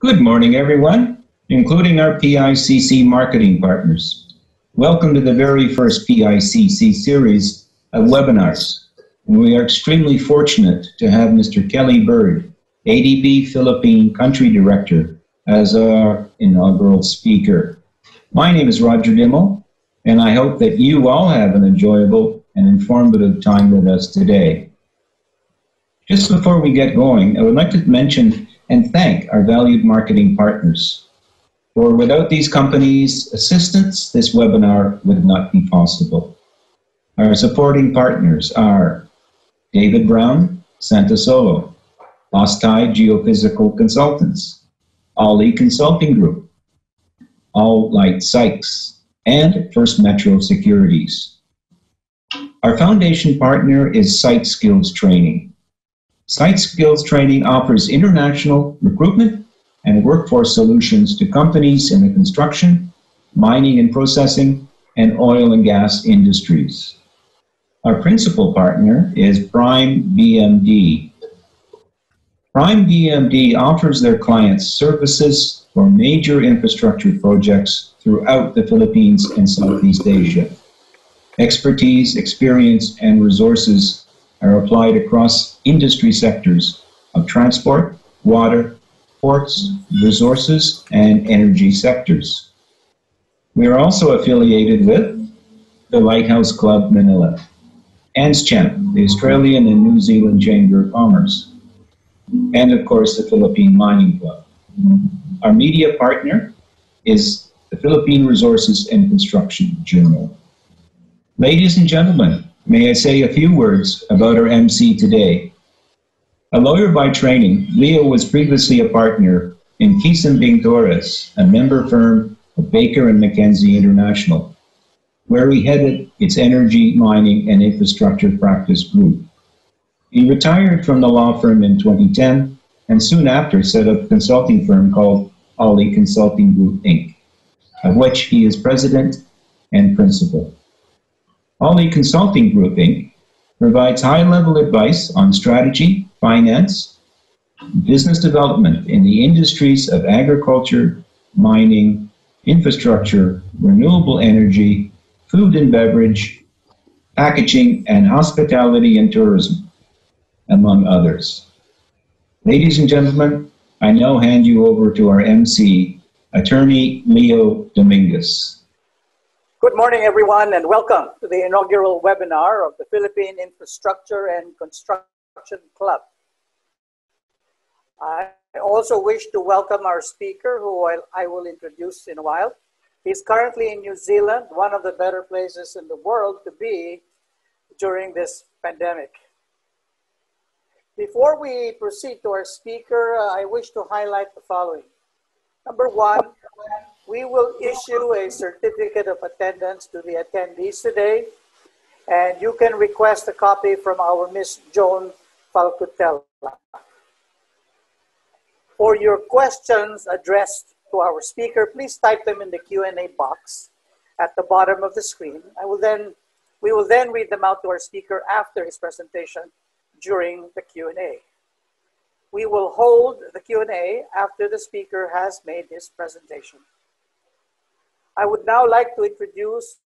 Good morning, everyone, including our PICC marketing partners. Welcome to the very first PICC series of webinars. We are extremely fortunate to have Mr. Kelly Bird, ADB Philippine Country Director, as our inaugural speaker. My name is Roger Dimmell, and I hope that you all have an enjoyable and informative time with us today. Just before we get going, I would like to mention and thank our valued marketing partners. For without these companies' assistance, this webinar would not be possible. Our supporting partners are David Brown, Santa Solo, Ostai Geophysical Consultants, Ali Consulting Group, Allight Sykes, and First Metro Securities. Our foundation partner is Site Skills Training. Site Skills Training offers international recruitment and workforce solutions to companies in the construction, mining and processing, and oil and gas industries. Our principal partner is Prime BMD. Prime BMD offers their clients services for major infrastructure projects throughout the Philippines and Southeast Asia. Expertise, experience, and resources are applied across industry sectors of transport, water, ports, resources, and energy sectors. We are also affiliated with the Lighthouse Club Manila, ANZCHAM, the Australian and New Zealand Chamber of Commerce, and of course the Philippine Mining Club. Our media partner is the Philippine Resources and Construction Journal. Ladies and gentlemen, may I say a few words about our MC today. A lawyer by training, Leo was previously a partner in Quisambing Torres, a member firm of Baker and McKenzie International, where he headed its energy, mining, and infrastructure practice group. He retired from the law firm in 2010 and soon after set up a consulting firm called Ali Consulting Group Inc., of which he is president and principal. Ali Consulting Group Inc. provides high level advice on strategy, finance, business development in the industries of agriculture, mining, infrastructure, renewable energy, food and beverage, packaging, and hospitality and tourism, among others. Ladies and gentlemen, I now hand you over to our MC, Attorney Leo Dominguez. Good morning, everyone, and welcome to the inaugural webinar of the Philippine Infrastructure and Construction Club. I also wish to welcome our speaker, who I will introduce in a while. He's currently in New Zealand, one of the better places in the world to be during this pandemic. Before we proceed to our speaker, uh, I wish to highlight the following. Number one, we will issue a certificate of attendance to the attendees today, and you can request a copy from our Miss Joan Falcutella. For your questions addressed to our speaker, please type them in the Q&A box at the bottom of the screen. I will then, we will then read them out to our speaker after his presentation during the Q&A. We will hold the Q&A after the speaker has made his presentation. I would now like to introduce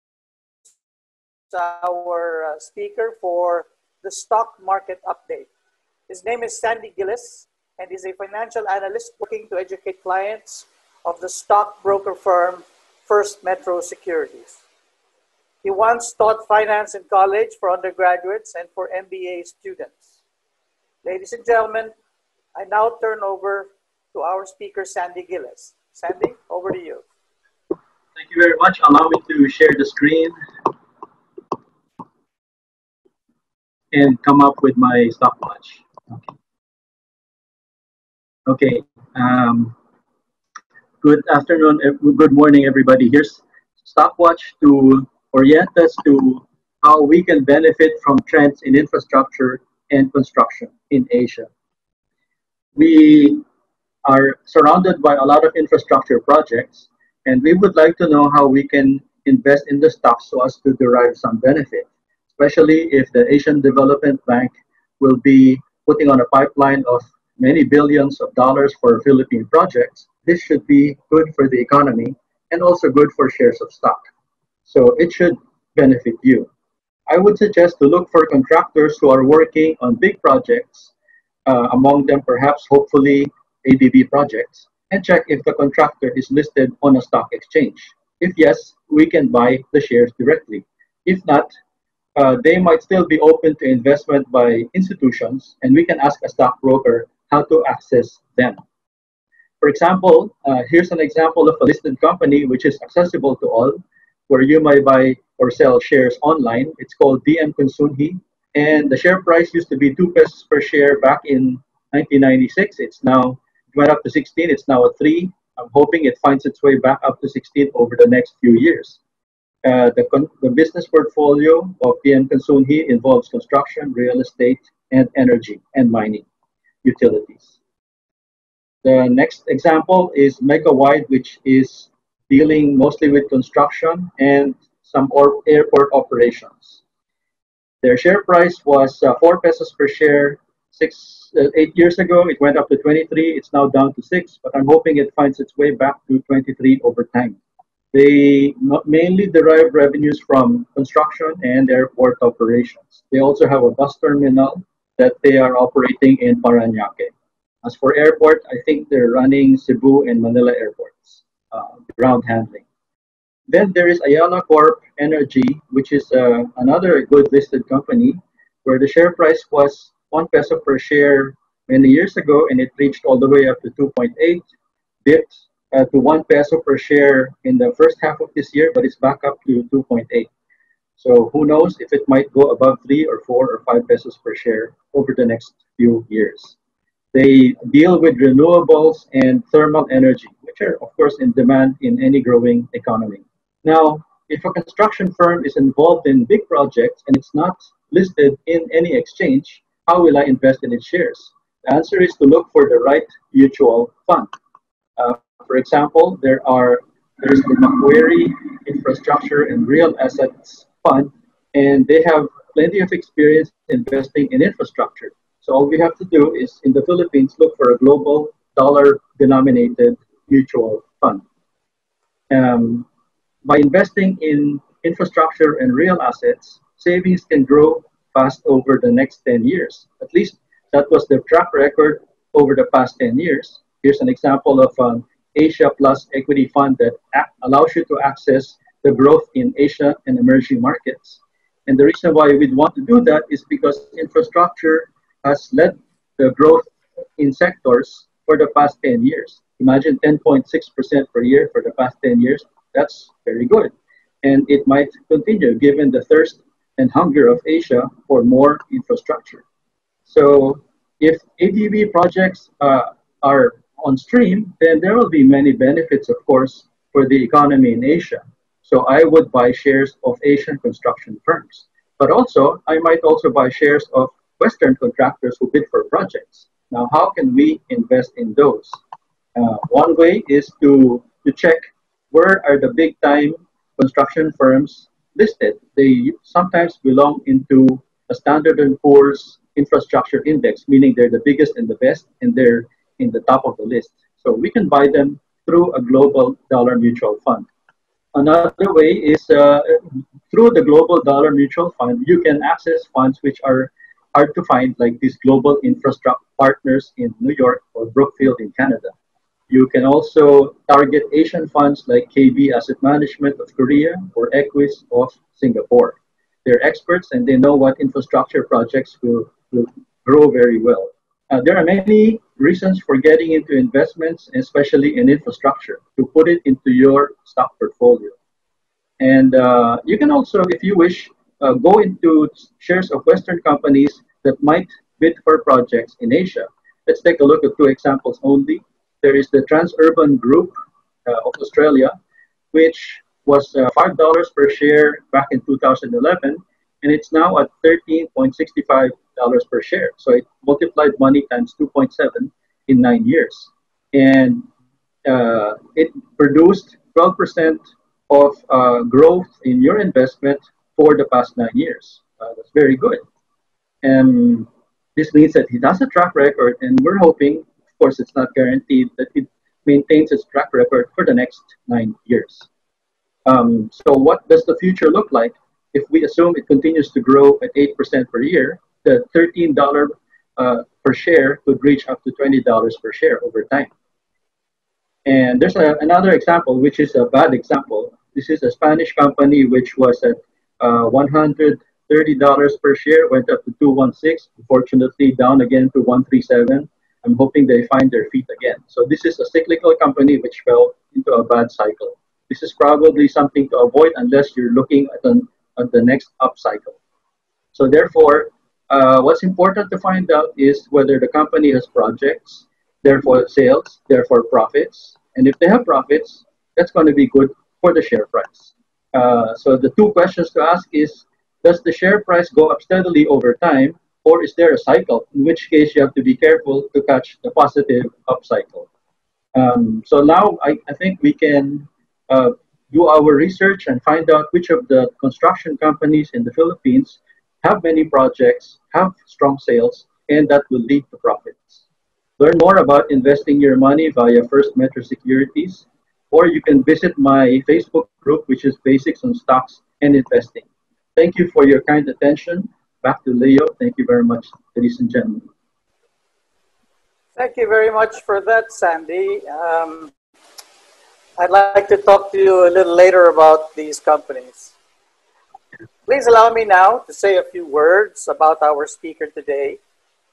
our uh, speaker for the stock market update. His name is Sandy Gilles, and he's a financial analyst working to educate clients of the stockbroker firm First Metro Securities. He once taught finance in college for undergraduates and for MBA students. Ladies and gentlemen, I now turn over to our speaker, Sandy Gilles. Sandy, over to you. Thank you very much. Allow me to share the screen and come up with my stopwatch. Okay. Okay. Um, good afternoon, good morning, everybody. Here's stopwatch to orient us to how we can benefit from trends in infrastructure and construction in Asia. We are surrounded by a lot of infrastructure projects and we would like to know how we can invest in the stock so as to derive some benefit, especially if the Asian Development Bank will be putting on a pipeline of many billions of dollars for Philippine projects, this should be good for the economy and also good for shares of stock. So it should benefit you. I would suggest to look for contractors who are working on big projects, uh, among them perhaps hopefully ADB projects, and check if the contractor is listed on a stock exchange. If yes, we can buy the shares directly. If not, uh, they might still be open to investment by institutions, and we can ask a stockbroker how to access them. For example, uh, here's an example of a listed company which is accessible to all, where you might buy or sell shares online. It's called DM Consunji, and the share price used to be two pesos per share back in 1996. It's now went up to 16. It's now a three. I'm hoping it finds its way back up to 16 over the next few years. Uh, the, the business portfolio of DM Consunji involves construction, real estate, and energy and mining utilities. The next example is MegaWide, which is dealing mostly with construction and some airport operations. Their share price was uh, 4 pesos per share six, uh, eight years ago. It went up to 23. It's now down to 6, but I'm hoping it finds its way back to 23 over time. They mainly derive revenues from construction and airport operations. They also have a bus terminal that they are operating in Parañaque. As for airport, I think they're running Cebu and Manila airports, uh, ground handling. Then there is Ayala Corp Energy, which is uh, another good listed company where the share price was 1 peso per share many years ago and it reached all the way up to 2.8, dipped uh, to 1 peso per share in the first half of this year, but it's back up to 2.8. So who knows if it might go above 3 or 4 or 5 pesos per share over the next few years. They deal with renewables and thermal energy, which are, of course, in demand in any growing economy. Now, if a construction firm is involved in big projects and it's not listed in any exchange, how will I invest in its shares? The answer is to look for the right mutual fund. Uh, for example, there are there's the Macquarie Infrastructure and Real Assets Fund, and they have plenty of experience investing in infrastructure. So all we have to do is in the Philippines look for a global dollar denominated mutual fund. Um, by investing in infrastructure and real assets, savings can grow fast over the next 10 years. At least that was the track record over the past 10 years. Here's an example of an Asia Plus equity fund that allows you to access the growth in Asia and emerging markets. And the reason why we'd want to do that is because infrastructure has led the growth in sectors for the past 10 years. Imagine 10.6% per year for the past 10 years. That's very good. And it might continue given the thirst and hunger of Asia for more infrastructure. So if ADB projects uh, are on stream, then there will be many benefits, of course, for the economy in Asia. So I would buy shares of Asian construction firms. But also, I might also buy shares of Western contractors who bid for projects. Now, how can we invest in those? Uh, one way is to, to check where are the big time construction firms listed. They sometimes belong into a Standard & Poor's infrastructure index, meaning they're the biggest and the best, and they're in the top of the list. So we can buy them through a global dollar mutual fund. Another way is uh, through the global dollar mutual fund, you can access funds which are hard to find, like these global infrastructure partners in New York or Brookfield in Canada. You can also target Asian funds like KB Asset Management of Korea or Equis of Singapore. They're experts and they know what infrastructure projects will, will grow very well. Uh, there are many reasons for getting into investments, especially in infrastructure, to put it into your stock portfolio. And uh, you can also, if you wish, uh, go into shares of Western companies that might bid for projects in Asia. Let's take a look at two examples only. There is the Transurban Group uh, of Australia, which was uh, $5 per share back in 2011, and it's now at $13.65 per share. So it multiplied money times 2.7 in nine years. And uh, it produced 12% of uh, growth in your investment for the past nine years. Uh, that's very good. And This means that he has a track record, and we're hoping, course, it's not guaranteed, that it maintains its track record for the next nine years. Um, so, what does the future look like if we assume it continues to grow at 8% per year? The $13 uh, per share could reach up to $20 per share over time. And there's a, another example, which is a bad example. This is a Spanish company which was at uh, $130 per share, went up to 216. Unfortunately, down again to 137. I'm hoping they find their feet again. So this is a cyclical company which fell into a bad cycle. This is probably something to avoid unless you're looking at, an, at the next up cycle. So therefore, uh, what's important to find out is whether the company has projects, therefore sales, therefore profits. And if they have profits, that's going to be good for the share price. Uh, so the two questions to ask is, does the share price go up steadily over time, or is there a cycle? In which case, you have to be careful to catch the positive upcycle. Um, so now I, I, think we can uh, do our research and find out which of the construction companies in the Philippines have many projects, have strong sales, and that will lead to profits. Learn more about investing your money via First Metro Securities, or you can visit my Facebook group, which is Basics on Stocks and Investing. Thank you for your kind attention. Back to Leo. Thank you very much, ladies and gentlemen. Thank you very much for that, Sandy. Um, I'd like to talk to you a little later about these companies. Please allow me now to say a few words about our speaker today,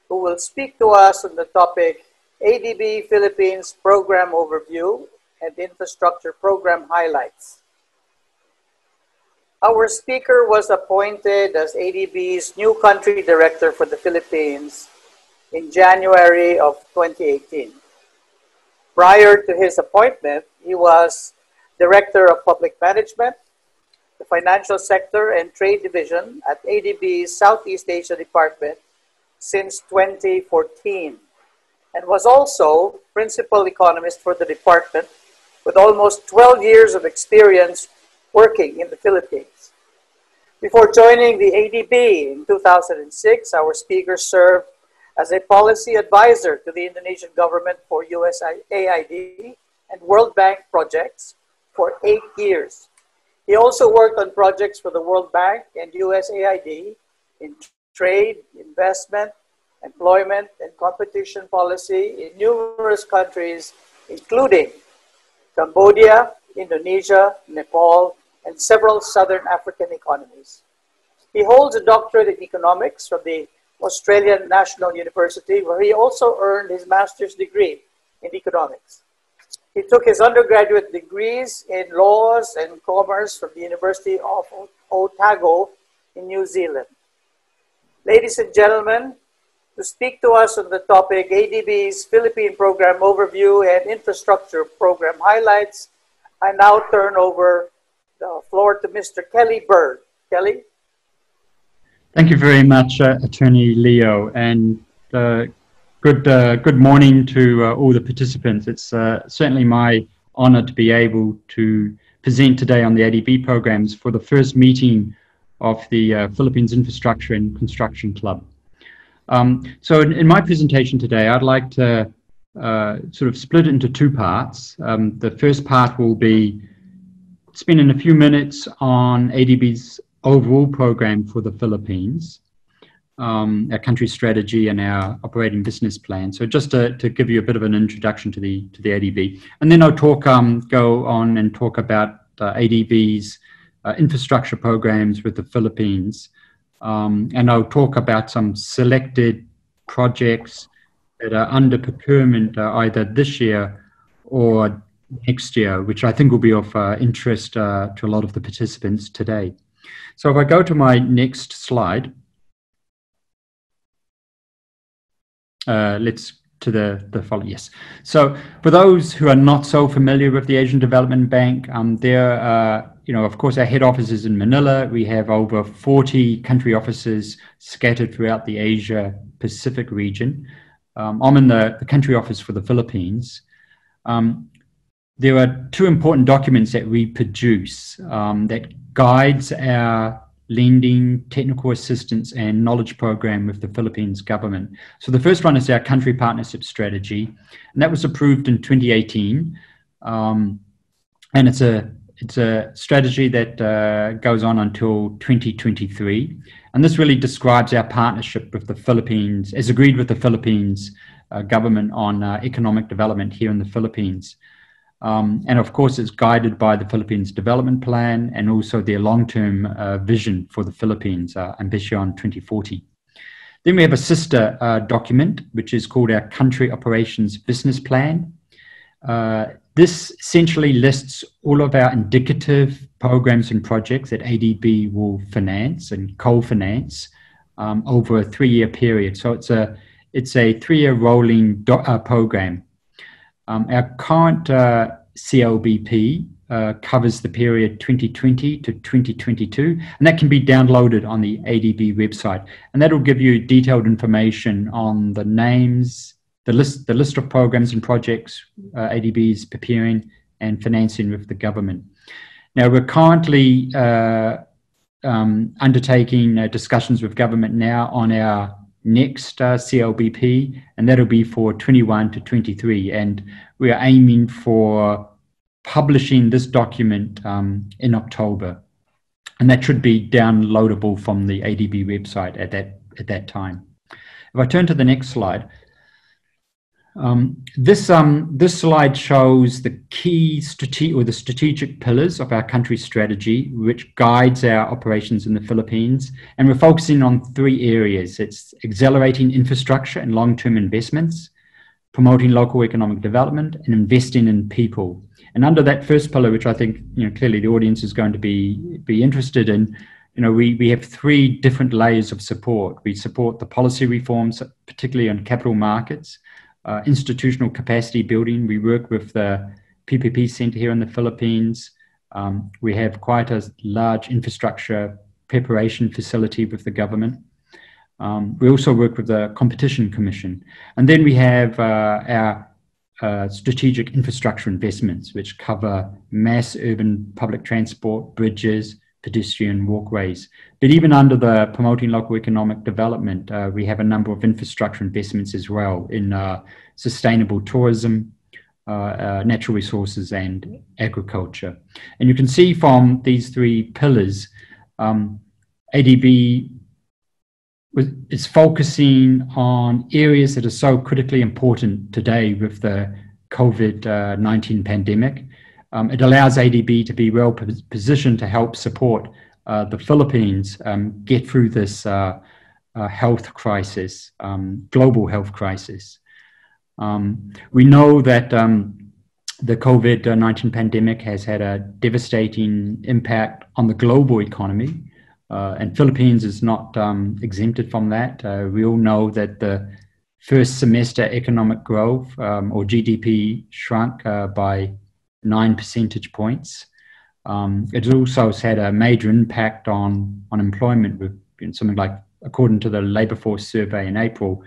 who will speak to us on the topic ADB Philippines Program Overview and Infrastructure Program Highlights. Our speaker was appointed as ADB's new country director for the Philippines in January of 2018. Prior to his appointment, he was Director of Public Management, the Financial Sector and Trade Division at ADB's Southeast Asia Department since 2014 and was also Principal Economist for the department with almost 12 years of experience working in the Philippines. Before joining the ADB in 2006, our speaker served as a policy advisor to the Indonesian government for USAID and World Bank projects for eight years. He also worked on projects for the World Bank and USAID in trade, investment, employment, and competition policy in numerous countries, including Cambodia, Indonesia, Nepal, and several southern African economies. He holds a doctorate in economics from the Australian National University, where he also earned his master's degree in economics. He took his undergraduate degrees in laws and commerce from the University of Otago in New Zealand. Ladies and gentlemen, to speak to us on the topic ADB's Philippine Program Overview and Infrastructure Program Highlights, I now turn over the floor to Mr. Kelly Bird. Kelly? Thank you very much, uh, Attorney Leo, and uh, good uh, good morning to uh, all the participants. It's uh, certainly my honor to be able to present today on the ADB programs for the first meeting of the uh, Philippines Infrastructure and Construction Club. Um, so in, in, my presentation today, I'd like to sort of split it into two parts. Um, the first part will be spending a few minutes on ADB's overall program for the Philippines, um, our country strategy and our operating business plan. So just to, to give you a bit of an introduction to the to the ADB, and then I'll talk um, go on and talk about uh, ADB's uh, infrastructure programs with the Philippines, um, and I'll talk about some selected projects that are under procurement uh, either this year or next year, which I think will be of uh, interest uh, to a lot of the participants today. So if I go to my next slide, uh, let's to the, the following, yes. So for those who are not so familiar with the Asian Development Bank, um, there, uh, you know, of course, our head office is in Manila. We have over 40 country offices scattered throughout the Asia Pacific region. Um, I'm in the, the country office for the Philippines. Um, there are two important documents that we produce um, that guides our lending, technical assistance, and knowledge program with the Philippines government. So the first one is our country partnership strategy, and that was approved in 2018. Um, and it's a it's a strategy that uh, goes on until 2023. And this really describes our partnership with the Philippines, as agreed with the Philippines uh, government on uh, economic development here in the Philippines. Um, and of course, it's guided by the Philippines Development Plan and also their long term uh, vision for the Philippines, uh, Ambition 2040. Then we have a sister uh, document, which is called our Country Operations Business Plan. Uh, this essentially lists all of our indicative programs and projects that ADB will finance and co-finance um, over a three-year period. So it's a it's a three-year rolling do- uh, program. Um, our current uh, COBP uh, covers the period 2020 to 2022, and that can be downloaded on the ADB website. And that will give you detailed information on the names, the list, the list of programs and projects uh, ADB is preparing and financing with the government. Now, we're currently uh, um, undertaking uh, discussions with government now on our next uh, COBP, and that'll be for 21 to 23. And we are aiming for publishing this document um, in October. And that should be downloadable from the ADB website at that, at that time. If I turn to the next slide, um, this um, this slide shows the key strategic or the strategic pillars of our country strategy, which guides our operations in the Philippines, and we're focusing on three areas: it's accelerating infrastructure and long-term investments, promoting local economic development, and investing in people. And under that first pillar, which I think you know clearly the audience is going to be be interested in, you know, we, we have three different layers of support. We support the policy reforms, particularly on capital markets uh, institutional capacity building. We work with the PPP Center here in the Philippines. Um, we have quite a large infrastructure preparation facility with the government. Um, we also work with the Competition Commission. And then we have uh, our uh, strategic infrastructure investments, which cover mass urban public transport, bridges, pedestrian walkways. But even under the promoting local economic development, uh, we have a number of infrastructure investments as well in uh, sustainable tourism, uh, uh natural resources, and agriculture. And you can see from these three pillars, um, ADB is focusing on areas that are so critically important today with the COVID 19 pandemic um, it allows ADB to be well positioned to help support uh, the Philippines um, get through this uh, uh, health crisis, um, global health crisis. Um, we know that um, the COVID 19 pandemic has had a devastating impact on the global economy, uh, and Philippines is not um, exempted from that. Uh, we all know that the first semester economic growth or GDP shrunk uh, by nine percentage points. Um, it also has had a major impact on, on employment with something like, according to the labour force survey in April,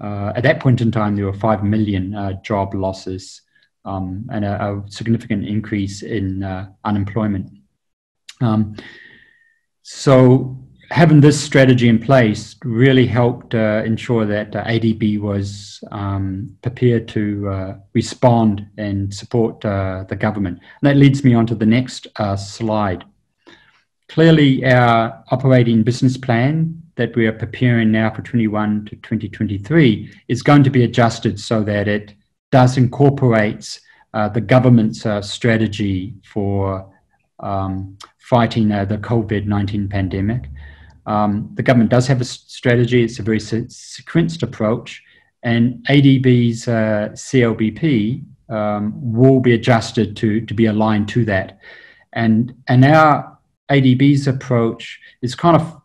uh, at that point in time, there were 5 million uh, job losses um, and a, a, significant increase in uh, unemployment. Um, so having this strategy in place really helped uh, ensure that uh, ADB was um, prepared to uh, respond and support uh, the government. And that leads me on to the next uh, slide. Clearly, our operating business plan that we are preparing now for 21 to 2023 is going to be adjusted so that it does incorporate uh, the government's strategy for um, fighting the COVID 19 pandemic. Um, the government does have a strategy. It's a very sequenced approach, and ADB's uh, COBP um, will be adjusted to to be aligned to that. And and our ADB's approach is kind of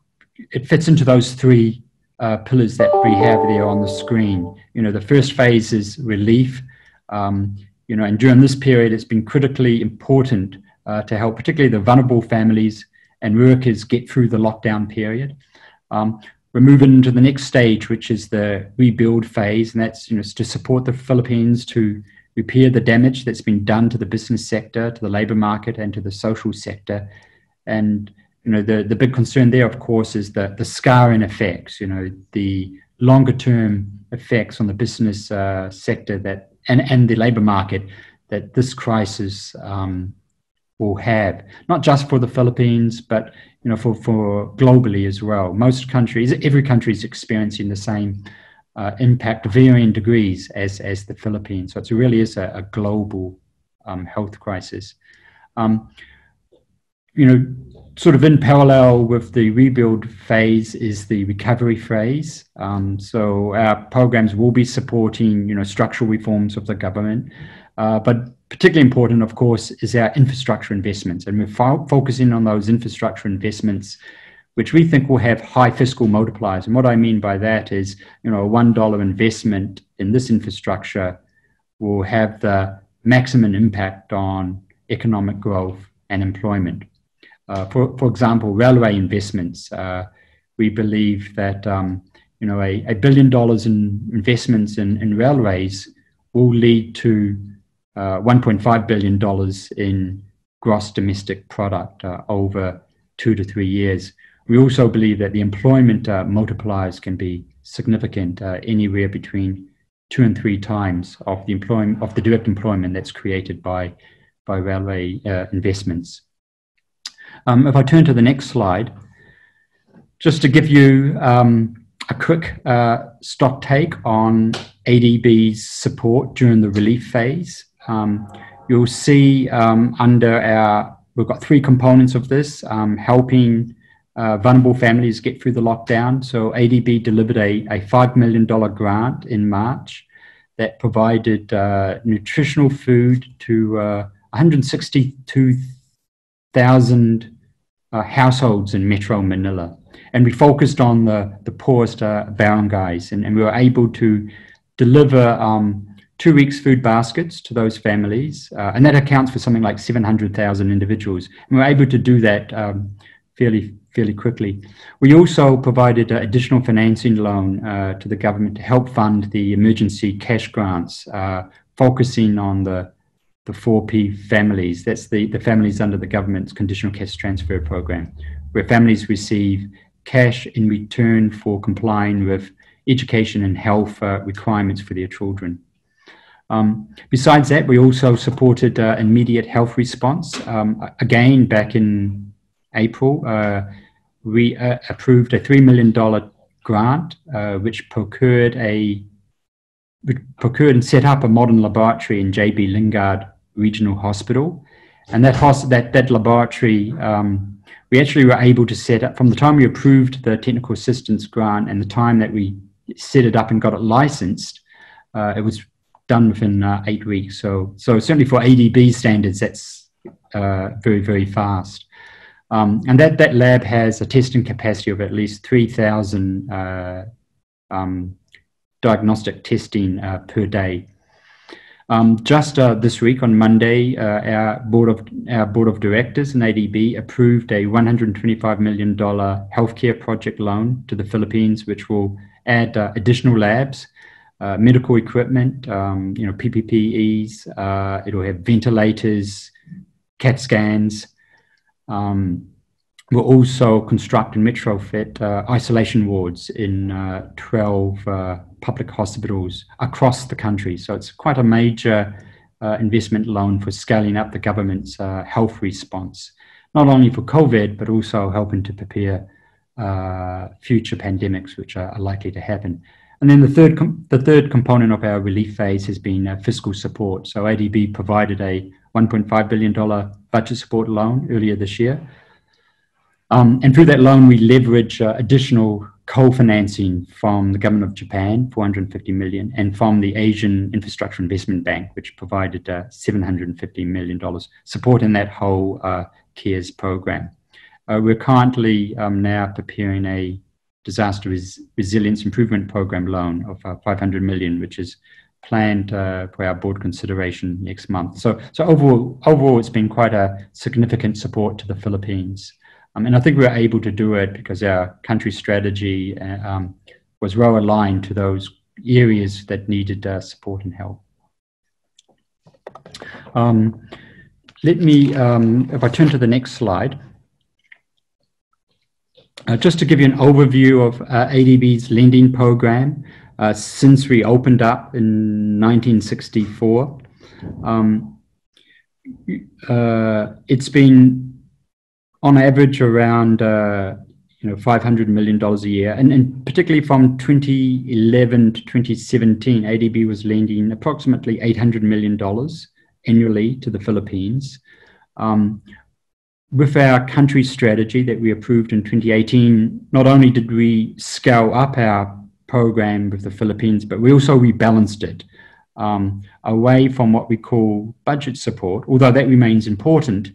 it fits into those three uh, pillars that we have there on the screen. You know, the first phase is relief. Um, you know, and during this period, it's been critically important uh, to help, particularly the vulnerable families and workers get through the lockdown period. Um, we're moving into the next stage, which is the rebuild phase, and that's you know to support the Philippines to repair the damage that's been done to the business sector, to the labour market, and to the social sector, and you know, the, the big concern there, of course, is the, the scarring effects, you know, the longer term effects on the business uh, sector that and, and the labor market that this crisis um, will have, not just for the Philippines, but you know, for, for globally as well. Most countries, every country is experiencing the same uh, impact, varying degrees as, as the Philippines. So it really is a, a global um, health crisis. Um, you know, sort of in parallel with the rebuild phase is the recovery phase. Um, so our programs will be supporting, you know, structural reforms of the government, uh, but particularly important, of course, is our infrastructure investments, and we're fo- focusing on those infrastructure investments, which we think will have high fiscal multipliers. And what I mean by that is, you know, a one dollar investment in this infrastructure will have the maximum impact on economic growth and employment. Uh, for, for example, railway investments. Uh, we believe that um, you know a, a, billion dollars in investments in, in railways will lead to uh, 1.5 billion dollars in gross domestic product uh, over two to three years. We also believe that the employment uh, multipliers can be significant, uh, anywhere between two and three times of the employment of the direct employment that's created by by railway investments. Um, if I turn to the next slide, just to give you um, a quick uh, stock take on ADB's support during the relief phase. Um, you'll see um, under our, we've got three components of this, um, helping uh, vulnerable families get through the lockdown. So ADB delivered a, a $5 million grant in March that provided uh, nutritional food to uh, 162,000 uh, households in Metro Manila. And we focused on the, the poorest uh, barangays, and, and we were able to deliver um, two weeks' food baskets to those families, uh, and that accounts for something like 700,000 individuals. And we were able to do that um, fairly fairly quickly. We also provided uh, additional financing loan uh, to the government to help fund the emergency cash grants, uh, focusing on the the 4P families. That's the, the families under the government's conditional cash transfer program, where families receive cash in return for complying with education and health uh, requirements for their children. Um, besides that, we also supported uh, immediate health response. Um, again, back in April, uh, we uh, approved a $3 million grant, uh, which procured a procured and set up a modern laboratory in JB Lingad Regional Hospital. And that, that, that laboratory, um, we actually were able to set up from the time we approved the technical assistance grant and the time that we set it up and got it licensed, uh, it was done within uh, eight weeks. So, so certainly for ADB standards, that's uh, very, very fast. Um, and that, that lab has a testing capacity of at least 3,000 uh, um, diagnostic testing uh, per day. Um, just uh, this week on Monday, uh, our board of our board of directors and ADB approved a 125 million dollar healthcare project loan to the Philippines, which will add additional labs, uh, medical equipment, um, you know PPPEs. Uh, it'll have ventilators, CAT scans. Um, we'll also construct and retrofit uh, isolation wards in 12 public hospitals across the country. So it's quite a major uh, investment loan for scaling up the government's uh, health response, not only for COVID, but also helping to prepare uh, future pandemics, which are, are, likely to happen. And then the third, the third component of our relief phase has been uh, fiscal support. So ADB provided a $1.5 billion budget support loan earlier this year. Um, and through that loan, we leverage uh, additional co-financing from the government of Japan, 450 million, and from the Asian Infrastructure Investment Bank, which provided uh, 750 million dollars, supporting that whole uh, CARES program. Uh, we're currently um, now preparing a disaster res- resilience improvement program loan of uh, 500 million, which is planned uh, for our board consideration next month. So, so overall, overall, it's been quite a significant support to the Philippines. Um, and I think we were able to do it because our country strategy uh, um, was well aligned to those areas that needed uh, support and help. Um, let me, um, if I turn to the next slide, Uh, just to give you an overview of uh, ADB's lending program, uh, since we opened up in 1964, um, uh, it's been on average around uh, you know 500 million dollars a year, and, and particularly from 2011 to 2017, ADB was lending approximately 800 million dollars annually to the Philippines. Um, with our country strategy that we approved in 2018, not only did we scale up our program with the Philippines, but we also rebalanced it um, away from what we call budget support, although that remains important.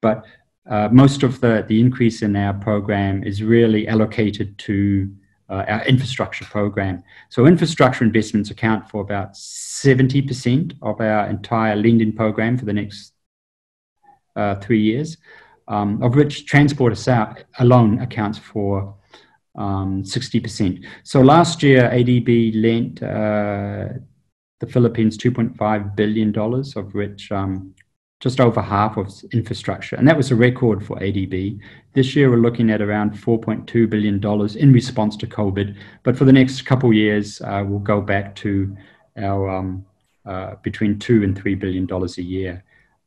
But uh, most of the, the increase in our program is really allocated to uh, our infrastructure program. So infrastructure investments account for about 70% of our entire lending program for the next uh, three years um, of which transport alone accounts for um, 60%. So last year, ADB lent uh, the Philippines $2.5 billion, of which um, just over half was infrastructure. And that was a record for ADB. This year, we're looking at around $4.2 billion in response to COVID. But for the next couple of years, uh, we'll go back to our um, uh, between two and $3 billion a year,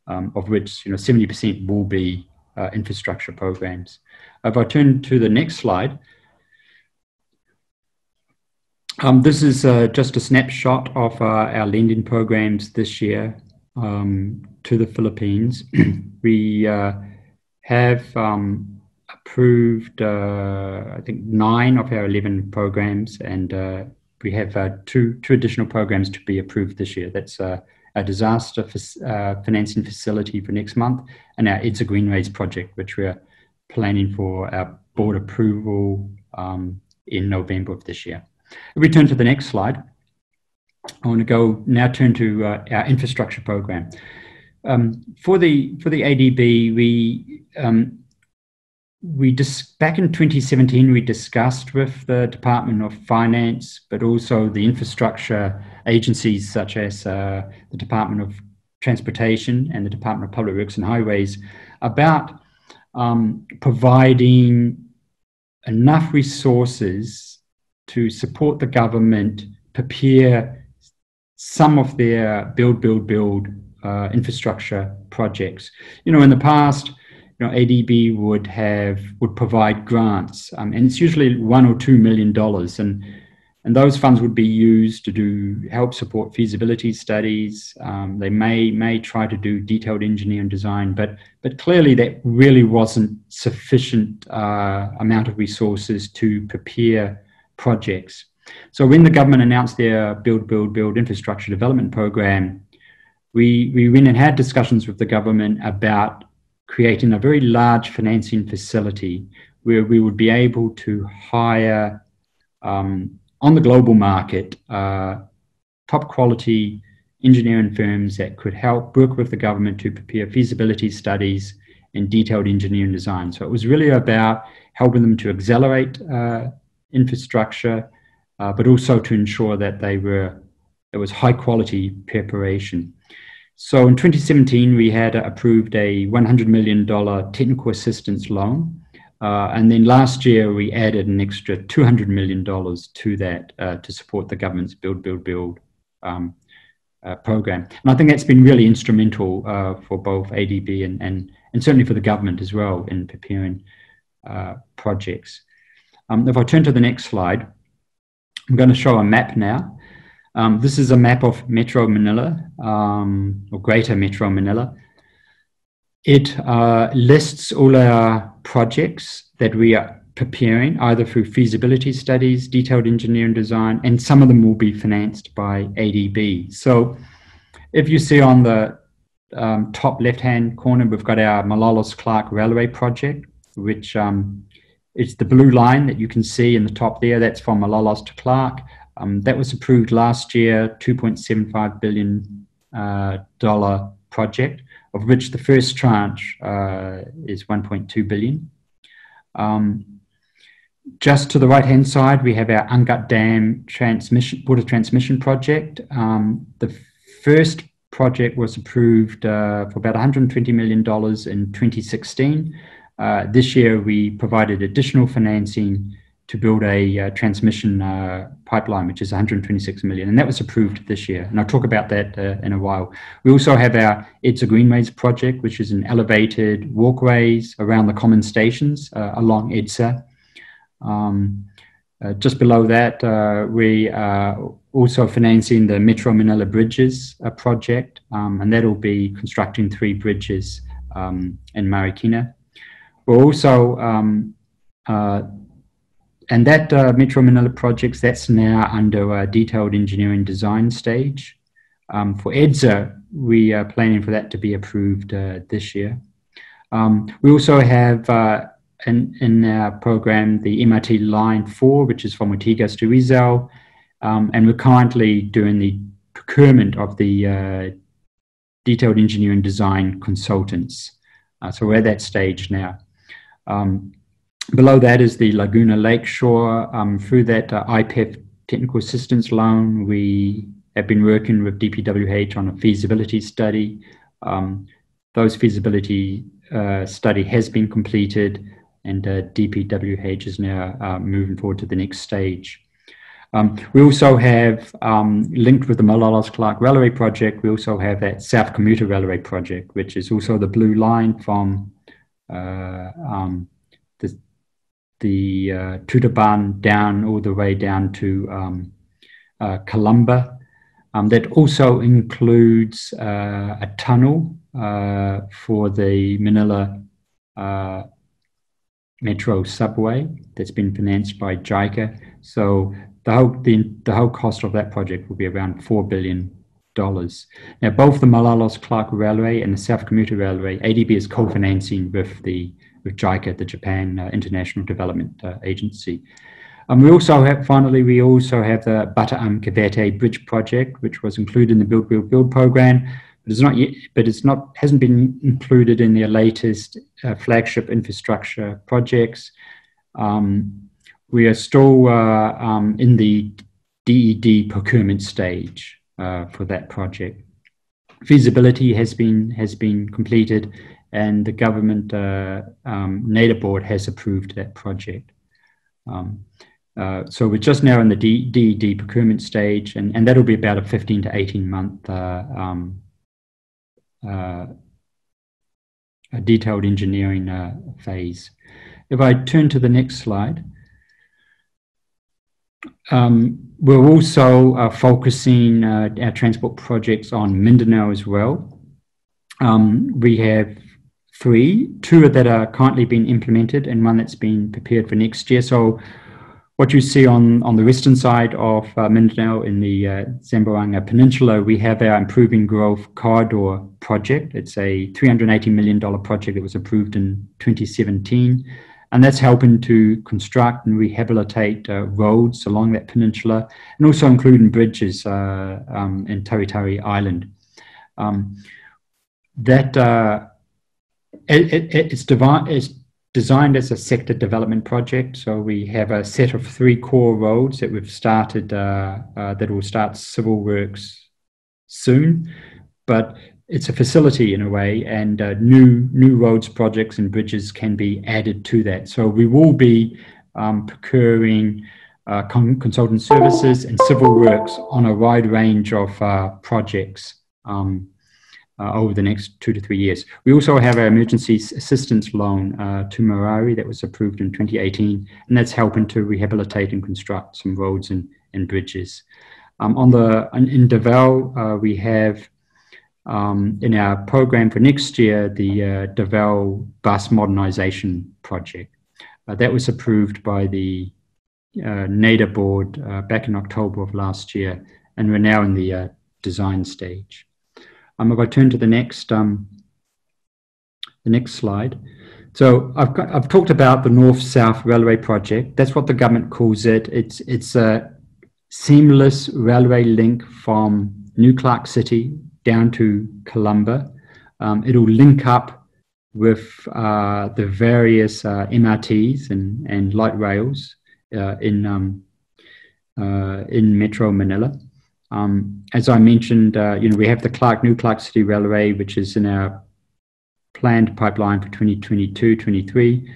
um, of which you know, 70% will be uh, infrastructure programs. If I turn to the next slide, um, this is uh, just a snapshot of uh, our lending programs this year um, to the Philippines. we uh, have um, approved, uh, I think, nine of our 11 programs, and uh, we have two, two additional programs to be approved this year. That's a disaster uh, financing facility for next month, and our EDSA Greenways project, which we're planning for our board approval um, in November of this year. If we turn to the next slide, I want to go now turn to uh, our infrastructure program. Um, for the for the ADB, we um, we back in 2017 we discussed with the Department of Finance, but also the infrastructure agencies such as uh, the Department of Transportation and the Department of Public Works and Highways about um, providing enough resources to support the government prepare some of their build, build, build uh, infrastructure projects. You know, in the past, you know, ADB would have would provide grants, um, and it's usually one or two million dollars, and and those funds would be used to do help support feasibility studies. Um, they may may try to do detailed engineering design, but but clearly that really wasn't sufficient uh, amount of resources to prepare projects. So when the government announced their Build Build Build infrastructure development program, we we went and had discussions with the government about creating a very large financing facility where we would be able to hire um, on the global market uh, top quality engineering firms that could help work with the government to prepare feasibility studies and detailed engineering design. So it was really about helping them to accelerate uh, infrastructure, uh, but also to ensure that they were there was high quality preparation. So in 2017, we had approved a $100 million technical assistance loan. Uh, and then last year, we added an extra $200 million to that uh, to support the government's Build, Build, Build um, uh, program. And I think that's been really instrumental uh, for both ADB and, and, and certainly for the government as well in preparing uh, projects. Um, if I turn to the next slide, I'm going to show a map now. Um, this is a map of Metro Manila, um, or Greater Metro Manila. It uh, lists all our projects that we are preparing, either through feasibility studies, detailed engineering design, and some of them will be financed by ADB. So if you see on the um, top left-hand corner, we've got our Malolos Clark Railway project, which um, is the blue line that you can see in the top there. That's from Malolos to Clark. Um, that was approved last year, $2.75 billion uh, dollar project, of which the first tranche uh, is 1.2 billion. Um, just to the right hand side, we have our Angat Dam transmission, water transmission project. Um, the first project was approved uh, for about $120 million in 2016. uh, this year we provided additional financing to build a uh, transmission uh, pipeline, which is 126 million, and that was approved this year. And I'll talk about that uh, in a while. We also have our EDSA Greenways project, which is an elevated walkways around the common stations uh, along EDSA. Um, uh, just below that, uh, we are also financing the Metro Manila Bridges project, um, and that'll be constructing three bridges um, in Marikina. We're also um, and that uh, Metro Manila projects, that's now under a detailed engineering design stage. Um, for EDSA, we are planning for that to be approved uh, this year. Um, we also have uh, in, in our program the MRT Line 4, which is from Ortigas to Rizal, um, and we're currently doing the procurement of the uh, detailed engineering design consultants. Uh, so we're at that stage now. Um, Below that is the Laguna Lakeshore. Um, through that uh, IPIF technical assistance loan, we have been working with DPWH on a feasibility study. Um, those feasibility uh, study has been completed and uh, DPWH is now uh, moving forward to the next stage. Um, we also have, um, linked with the Malolos Clark Railway project, we also have that South Commuter Railway project, which is also the blue line from uh, um, the uh, Tutuban down all the way down to um, uh, Calamba. Um, that also includes uh, a tunnel uh, for the Manila uh, Metro subway that's been financed by JICA. So the whole, the, the whole cost of that project will be around $4 billion. Now, both the Malolos Clark Railway and the South Commuter Railway, ADB is co financing with the with JICA, the Japan uh, International Development uh, Agency. Um, we also have, finally, we also have the Bataan Cavite Bridge project, which was included in the Build, Build, Build program, but it's not yet, but it's not, hasn't been included in their latest uh, flagship infrastructure projects. Um, we are still uh, um, in the DED procurement stage uh, for that project. Feasibility has been has been completed, and the government uh, um, board has approved that project. Um, uh, so we're just now in the DED procurement stage, and, and that'll be about a 15 to 18 month uh, um, uh, detailed engineering uh, phase. If I turn to the next slide, um, we're also uh, focusing our transport projects on Mindanao as well. Um, we have three, two that are currently being implemented and one that's been prepared for next year. So what you see on, on the western side of uh, Mindanao in the uh, Zamboanga Peninsula, we have our Improving Growth Corridor project. It's a $380 million project that was approved in 2017. And that's helping to construct and rehabilitate uh, roads along that peninsula and also including bridges uh, um, in Tawi-Tawi Island. Um, that uh, it, it, it's, it's designed as a sector development project. So we have a set of three core roads that we've started uh, uh, that will start civil works soon, but it's a facility in a way, and uh, new new roads projects and bridges can be added to that. So we will be um, procuring. Uh, con- consultant services and civil works on a wide range of uh, projects um, uh, over the next two to three years. We also have our emergency assistance loan uh, to Marawi that was approved in 2018, and that's helping to rehabilitate and construct some roads and, and bridges. Um, on the in Davao, uh, we have um, in our program for next year the uh, Davao bus modernization project. Uh, that was approved by the uh, NEDA board uh, back in October of last year, and we're now in the design stage. Um, if I turn to the next, um, the next slide. So I've, got, I've talked about the North-South Railway Project. That's what the government calls it. It's, it's a seamless railway link from New Clark City down to Calamba. Um, it'll link up with uh, the various uh, MRTs and, and light rails uh, in, um, uh, in Metro Manila. Um, as I mentioned, uh, you know, we have the Clark New Clark City Railway, which is in our planned pipeline for 2022-23.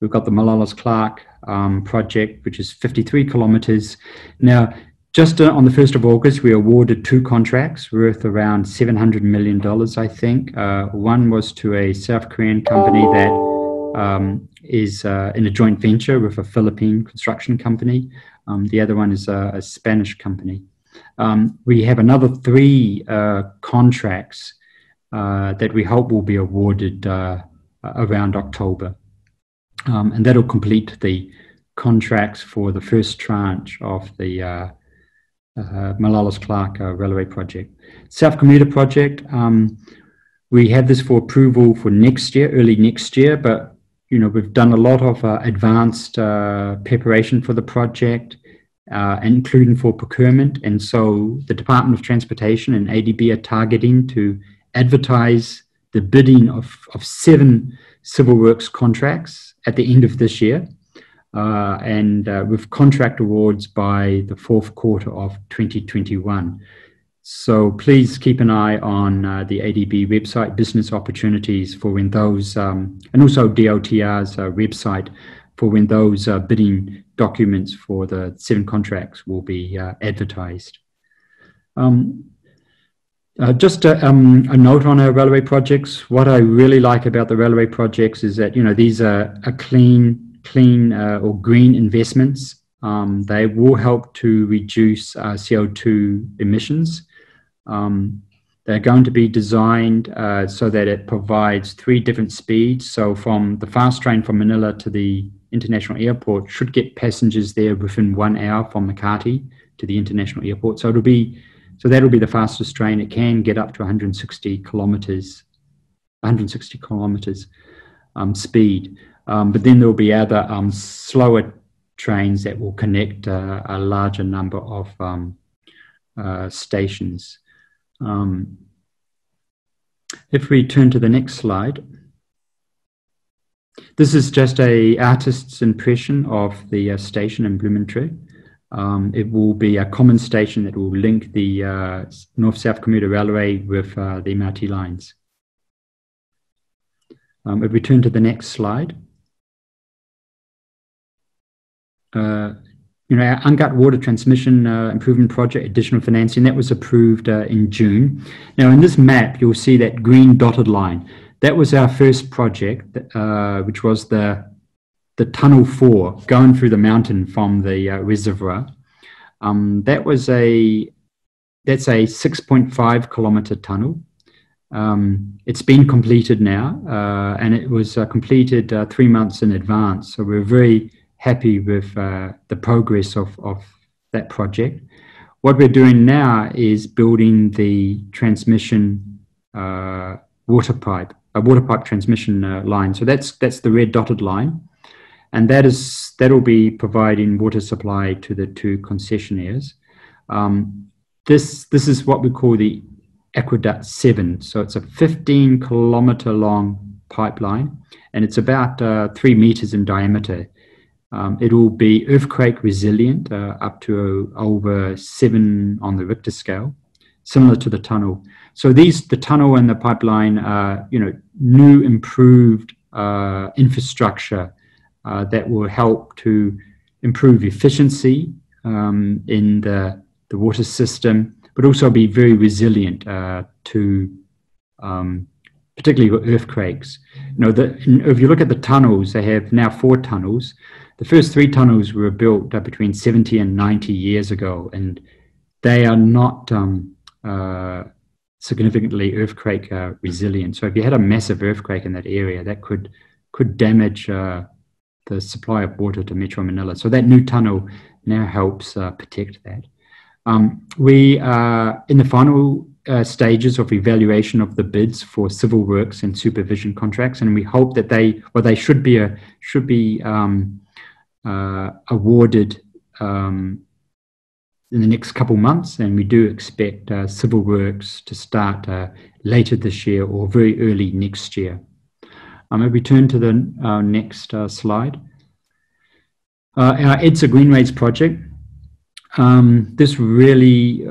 We've got the Malolos Clark um, project, which is 53 kilometres. Now, just uh, on the 1st of August, we awarded two contracts worth around $700 million, I think. Uh, one was to a South Korean company that um, is uh, in a joint venture with a Philippine construction company. Um, the other one is a, a Spanish company. Um, we have another three uh, contracts uh, that we hope will be awarded uh, around October. Um, and that'll complete the contracts for the first tranche of the uh, uh, Malolos Clark uh, Railway Project. South Commuter Project, um, we have this for approval for next year, early next year, but you know we've done a lot of uh, advanced preparation for the project, uh, including for procurement, and so the Department of Transportation and ADB are targeting to advertise the bidding of, of seven civil works contracts at the end of this year uh, and uh, with contract awards by the fourth quarter of 2021. So please keep an eye on uh, the ADB website, business opportunities for when those, um, and also DOTR's uh, website for when those uh, bidding documents for the seven contracts will be uh, advertised. Um, uh, just a, um, a, note on our railway projects. What I really like about the railway projects is that you know these are, clean, clean uh, or green investments. Um, they will help to reduce uh, CO2 emissions. Um, they're going to be designed uh, so that it provides three different speeds. So from the fast train from Manila to the international airport should get passengers there within one hour from Makati to the international airport. So it'll be so that'll be the fastest train. It can get up to 160 kilometers, 160 kilometers um, speed. Um, but then there will be other um, slower trains that will connect uh, a larger number of um, uh, stations. Um, if we turn to the next slide, this is just a artist's impression of the uh, station in Blumentritt. Um, it will be a common station that will link the uh, North-South Commuter Railway with uh, the MRT lines. Um, if we turn to the next slide, uh, you know, our Angat Water Transmission uh, Improvement Project, additional financing, that was approved uh, in June. Now, in this map, you'll see that green dotted line. That was our first project, uh, which was the, the Tunnel 4, going through the mountain from the uh, reservoir. Um, that was a, that's a 6.5 kilometer tunnel. Um, it's been completed now, uh, and it was completed three months in advance. So we're very happy with uh, the progress of, of that project. What we're doing now is building the transmission uh, water pipe, a water pipe transmission uh, line. So that's that's the red dotted line, and that is that will be providing water supply to the two concessionaires. Um, this this is what we call the Aqueduct Seven. So it's a 15 kilometer long pipeline, and it's about uh, three meters in diameter. Um, it will be earthquake resilient uh, up to over seven on the Richter scale, similar to the tunnel. So these, the tunnel and the pipeline, are, you know, new improved uh, infrastructure uh, that will help to improve efficiency um, in the, the water system, but also be very resilient uh, to um, particularly earthquakes. You know, the, if you look at the tunnels, they have now four tunnels. The first three tunnels were built between 70 and 90 years ago, and they are not um, uh, significantly earthquake uh, resilient. So if you had a massive earthquake in that area, that could could damage uh, the supply of water to Metro Manila. So that new tunnel now helps uh, protect that. Um, we are in the final uh, stages of evaluation of the bids for civil works and supervision contracts, and we hope that they, well, they should be a, should be um, uh, awarded um, in the next couple months, and we do expect uh, civil works to start uh, later this year or very early next year. Um, if we turn to the uh, next uh, slide, uh, our EDSA Greenways project. Um, this really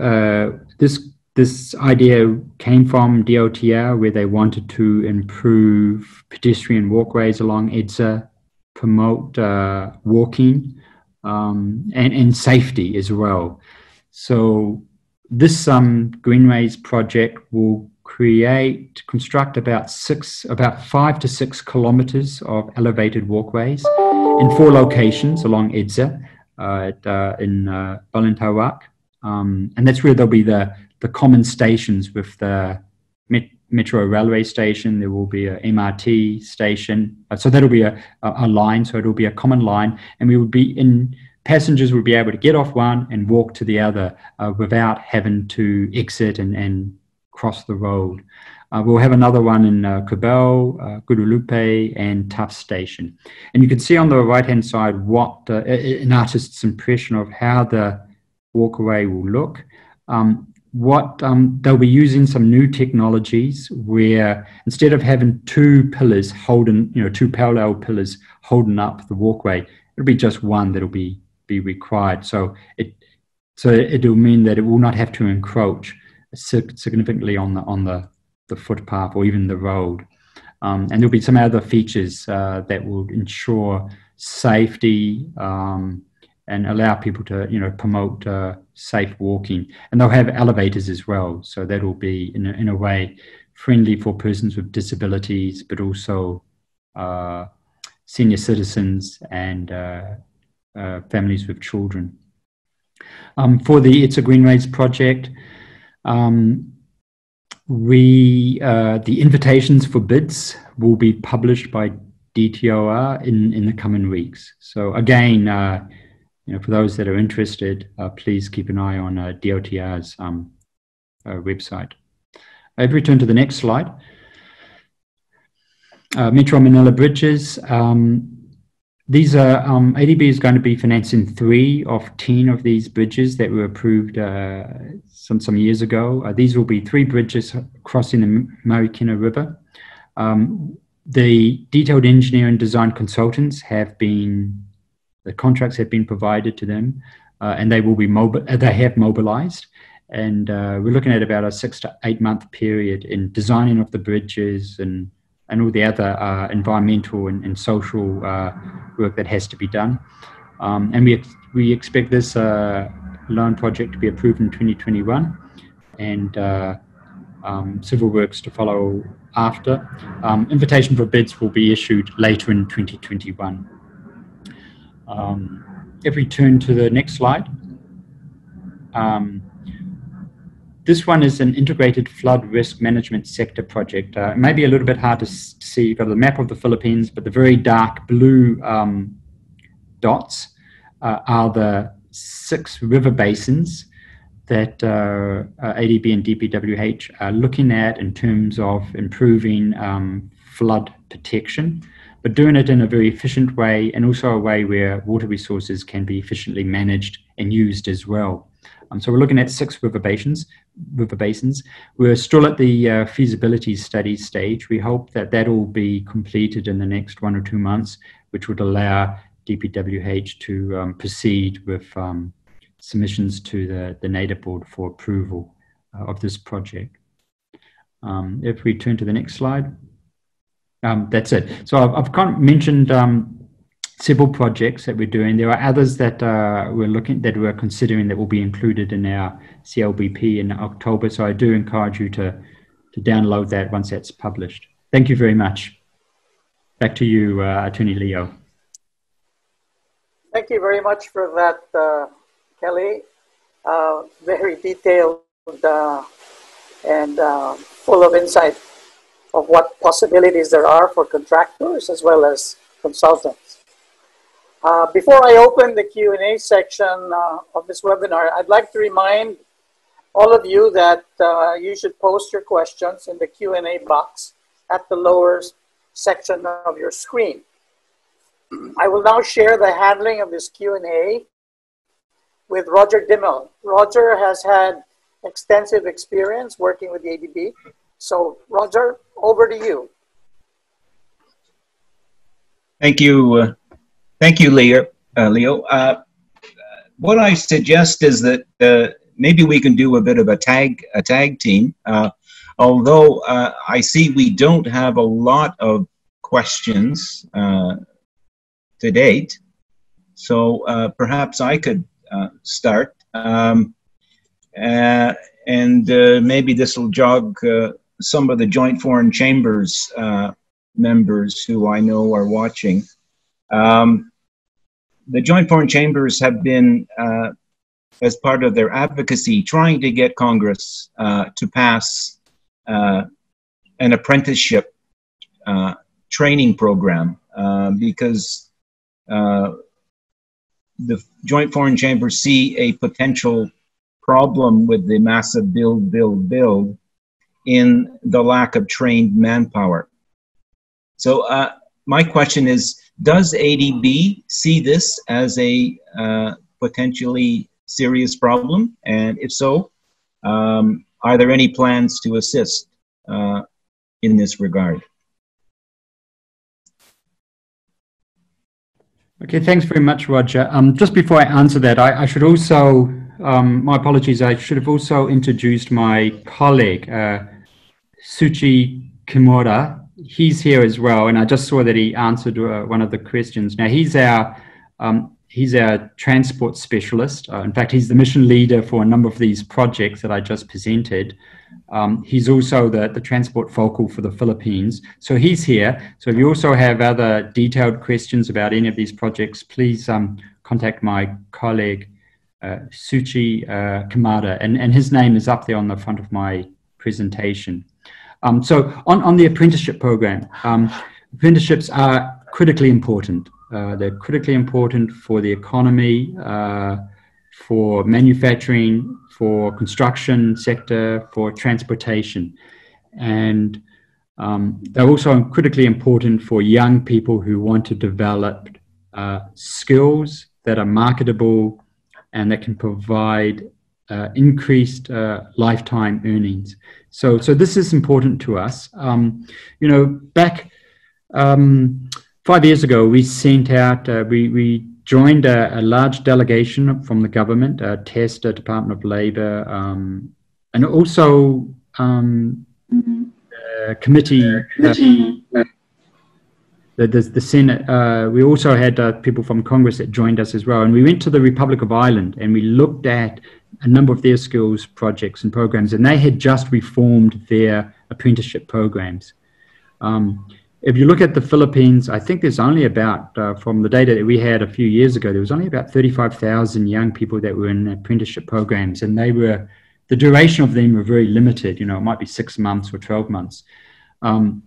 this this idea came from DOTr, where they wanted to improve pedestrian walkways along EDSA, promote uh, walking, um, and, and safety as well. So this um, Greenways project will create, construct about six, about five to six kilometers of elevated walkways in four locations along EDSA uh, at, uh, in uh, Balintawak. Um, and that's where there'll be the, the common stations with the met- metro railway station. There will be a MRT station. Uh, so that'll be a, a, a line. So it'll be a common line. And we will be in passengers will be able to get off one and walk to the other uh, without having to exit and, and cross the road. Uh, we'll have another one in uh, Cubao, uh, Guadalupe, and Tufts Station. And you can see on the right hand side what uh, an artist's impression of how the walkway will look. Um, what um, they'll be using some new technologies where instead of having two pillars holding, you know, two parallel pillars holding up the walkway, it'll be just one that'll be be required. So it so it will mean that it will not have to encroach significantly on the on the, the footpath or even the road. Um, and there'll be some other features uh, that will ensure safety um, and allow people to you know promote uh, safe walking. And they'll have elevators as well, so that will be in a, in a way friendly for persons with disabilities, but also uh, senior citizens and uh, families with children. Um, for the EDSA Greenways project, um, we uh, the invitations for bids will be published by DOTr in, in the coming weeks. So again, uh, you know, for those that are interested, uh, please keep an eye on uh, DOTr's um, uh, website. If we turn to the next slide, uh, Metro Manila Bridges. Um, these are um, ADB is going to be financing three of ten of these bridges that were approved uh, some some years ago. Uh, these will be three bridges crossing the Marikina River. Um, the detailed engineering design consultants have been the contracts have been provided to them, uh, and they will be mobile. Uh, they have mobilized, and uh, we're looking at about a six to eight month period in designing of the bridges and and all the other uh, environmental and, and social uh, work that has to be done. Um, and we, ex- we expect this uh, loan project to be approved in 2021 and uh, um, civil works to follow after. Um, invitation for bids will be issued later in 2021. Um, if we turn to the next slide. Um, this one is an integrated flood risk management sector project. Uh, it may be a little bit hard to see. You've got the map of the Philippines, but the very dark blue um, dots uh, are the six river basins that uh, uh ADB and DPWH are looking at in terms of improving um, flood protection, but doing it in a very efficient way and also a way where water resources can be efficiently managed and used as well. Um, so we're looking at six river basins. River basins. We're still at the uh, feasibility study stage. We hope that that will be completed in the next one or two months, which would allow DPWH to um, proceed with um, submissions to the, the NEDA board for approval uh, of this project. Um, if we turn to the next slide, um, that's it. So I've, I've kind of mentioned several projects that we're doing. There are others that uh, we're looking that we're considering that will be included in our COBP in October. So I do encourage you to to download that once that's published. Thank you very much. Back to you, uh, Attorney Leo. Thank you very much for that, uh, Kelly. Uh, very detailed uh, and uh, full of insight of what possibilities there are for contractors as well as consultants. Uh, before I open the Q&A section uh, of this webinar, I'd like to remind all of you that uh, you should post your questions in the Q&A box at the lower section of your screen. I will now share the handling of this Q&A with Roger Dimmell. Roger has had extensive experience working with the ADB. So Roger, over to you. Thank you, uh, Thank you, Leo. Uh, Leo. Uh, what I suggest is that uh, maybe we can do a bit of a tag a tag team. Uh, although uh, I see we don't have a lot of questions uh, to date, so perhaps I could start, um, and maybe this will jog some of the Joint Foreign Chambers members who I know are watching. Um, the Joint Foreign Chambers have been as part of their advocacy, trying to get Congress uh, to pass uh, an apprenticeship uh, training program uh, because uh, the Joint Foreign Chambers see a potential problem with the massive build, build, build in the lack of trained manpower. So uh, my question is, does ADB see this as a potentially serious problem? And if so, um, are there any plans to assist uh, in this regard? Okay, thanks very much, Roger. Um, just before I answer that, I, I should also, um, my apologies, I should have also introduced my colleague, uh, Suchi Kimura. He's here as well, and I just saw that he answered uh, one of the questions. Now, he's our um, he's our transport specialist. Uh, in fact, he's the mission leader for a number of these projects that I just presented. Um, he's also the, the transport focal for the Philippines. So he's here. So if you also have other detailed questions about any of these projects, please um, contact my colleague, uh, Suchi uh, Kamada. And, and his name is up there on the front of my presentation. Um, so on, on the apprenticeship program, um, apprenticeships are critically important. Uh, they're critically important for the economy, uh, for manufacturing, for construction sector, for transportation. And um, they're also critically important for young people who want to develop uh, skills that are marketable and that can provide uh, increased uh, lifetime earnings. So, so this is important to us. Um, you know, back um, five years ago, we sent out, uh, we, we joined a, a, large delegation from the government, uh, TESDA, Department of Labor, um, and also um, the committee. committee uh, the, the, the, Senate, uh, we also had uh, people from Congress that joined us as well. And we went to the Republic of Ireland and we looked at a number of their skills projects and programs, and they had just reformed their apprenticeship programs. Um, if you look at the Philippines, I think there's only about, uh, from the data that we had a few years ago, there was only about 35,000 young people that were in apprenticeship programs, and they were, the duration of them were very limited. You know, it might be six months or 12 months. Um,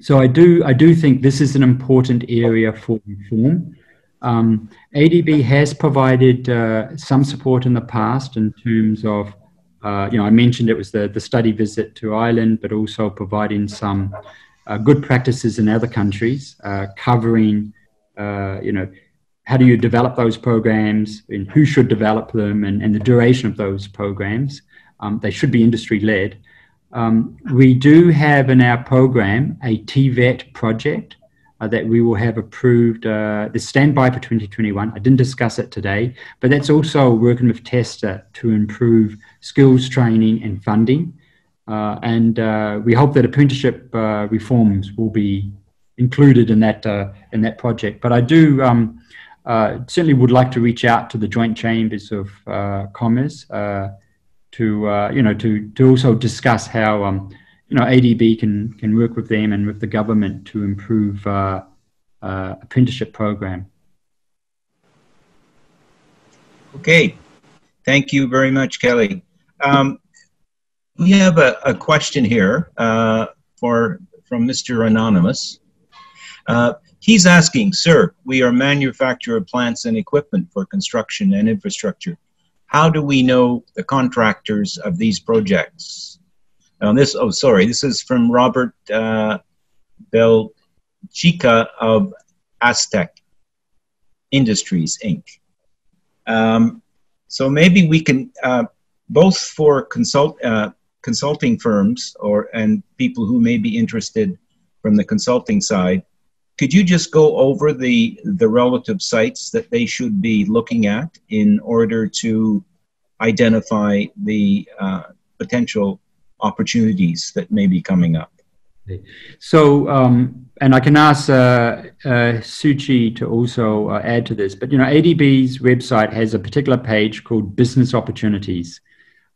so I do, I do think this is an important area for reform. Um, ADB has provided uh, some support in the past in terms of, uh, you know, I mentioned it was the, the study visit to Ireland, but also providing some uh, good practices in other countries, uh, covering, uh, you know, how do you develop those programs and who should develop them and, and the duration of those programs. Um, they should be industry led. Um, we do have in our program a TVET project that we will have approved uh, the standby for 2021. I didn't discuss it today, but that's also working with TESDA to improve skills training and funding. Uh, and uh, we hope that apprenticeship uh, reforms will be included in that in that project. But I do um, certainly would like to reach out to the joint chambers of commerce to you know to to also discuss how um, you know ADB can can work with them and with the government to improve uh, uh, apprenticeship program. Okay, thank you very much, Kelly. Um, we have a, a question here uh, for from Mr. Anonymous. Uh, he's asking, Sir, we are manufacturer of plants and equipment for construction and infrastructure. How do we know the contractors of these projects? Now this, oh, sorry, this is from Robert uh, Belchica of Aztec Industries, Inc. Um, so maybe we can, uh, both for consult, uh, consulting firms or and people who may be interested from the consulting side could you just go over the the relative sites that they should be looking at in order to identify the uh, potential opportunities that may be coming up. So, um, and I can ask uh, uh, Suchi to also uh, add to this, but you know, ADB's website has a particular page called Business Opportunities.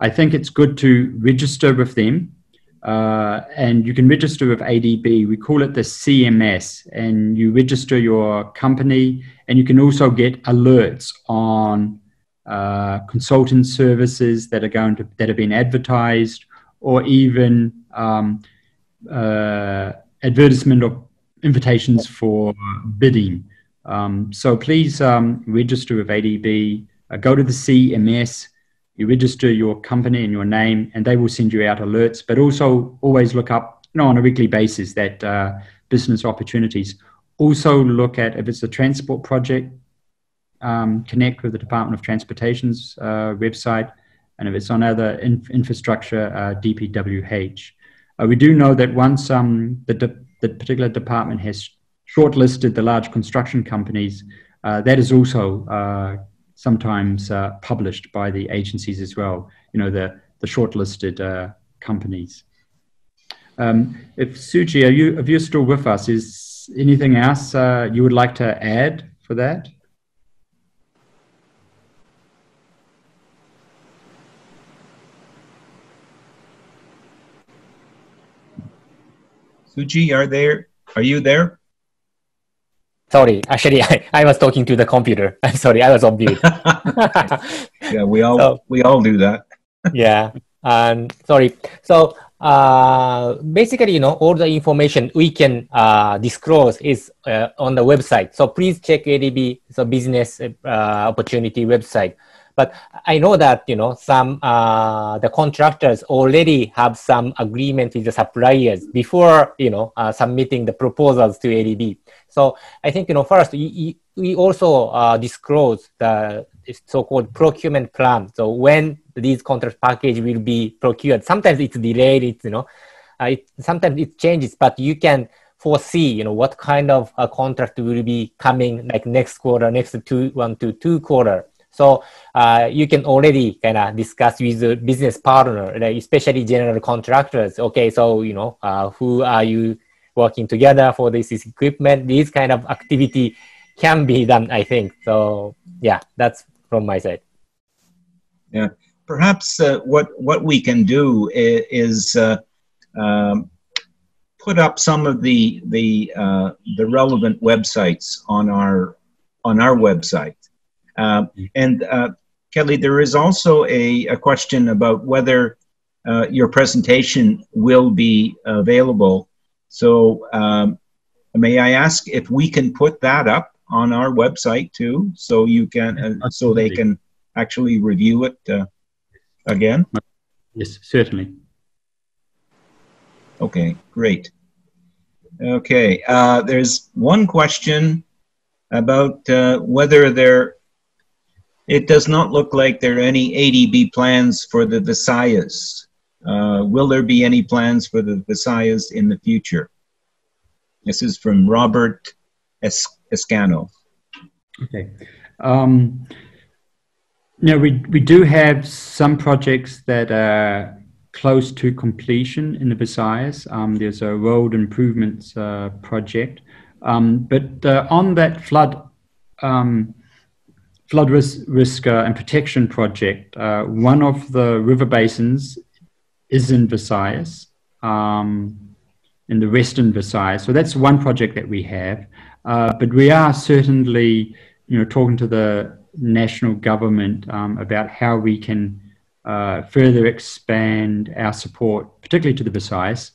I think it's good to register with them. Uh, and you can register with ADB. We call it the CMS, and you register your company, and you can also get alerts on uh, consultant services that are going to that have been advertised, or even um, uh, advertisement or invitations for bidding. Um, so please um, register with ADB. Uh, go to the CMS. You register your company and your name, and they will send you out alerts. But also always look up, you know, on a weekly basis that uh, business opportunities. Also look at if it's a transport project, um, connect with the Department of Transportation's uh, website, and if it's on other in- infrastructure, uh, DPWH. Uh, we do know that once um, the, de- the particular department has shortlisted the large construction companies, uh, that is also uh, sometimes uh, published by the agencies as well. You know the the shortlisted companies. Um, if Suji, are you if you're still with us, is anything else you would like to add for that? Suji, are there? Are you there? Sorry, actually, I, I was talking to the computer. I'm sorry, I was on mute. yeah, we all so, we all do that. yeah, and sorry. So uh, basically, you know, all the information we can uh, disclose is uh, on the website. So please check ADB, the business uh, opportunity website. But I know that you know some uh, the contractors already have some agreement with the suppliers before you know uh, submitting the proposals to ADB. So I think you know first we, we also uh, disclose the so-called procurement plan. So when these contract package will be procured, sometimes it's delayed. It's you know uh, it, sometimes it changes, but you can foresee you know what kind of a contract will be coming like next quarter, next two one to two quarter so uh, you can already kind of discuss with the business partner, especially general contractors. Okay, so you know uh, who are you working together for this equipment? This kind of activity can be done, I think. So yeah, that's from my side. Yeah, perhaps uh, what what we can do is, is uh, um, put up some of the the uh, the relevant websites on our on our website uh, and uh, Kelly, there is also a, a question about whether uh, your presentation will be available. So, um, may I ask if we can put that up on our website too, so you can, uh, so they can actually review it uh, again? Yes, certainly. Okay, great. Okay, uh, there's one question about whether there it does not look like there are any ADB plans for the Visayas. Uh, will there be any plans for the Visayas in the future? This is from Robert es- Escano. Okay. Um, now, we, we do have some projects that are close to completion in the Visayas. Um, there's a road improvements uh, project. Um, but uh, on that flood um, flood risk, risk uh, and protection project, uh, one of the river basins is in Visayas, um, in the western Visayas. So that's one project that we have. Uh, but we are certainly, you know, talking to the national government um, about how we can uh, further expand our support, particularly to the Visayas.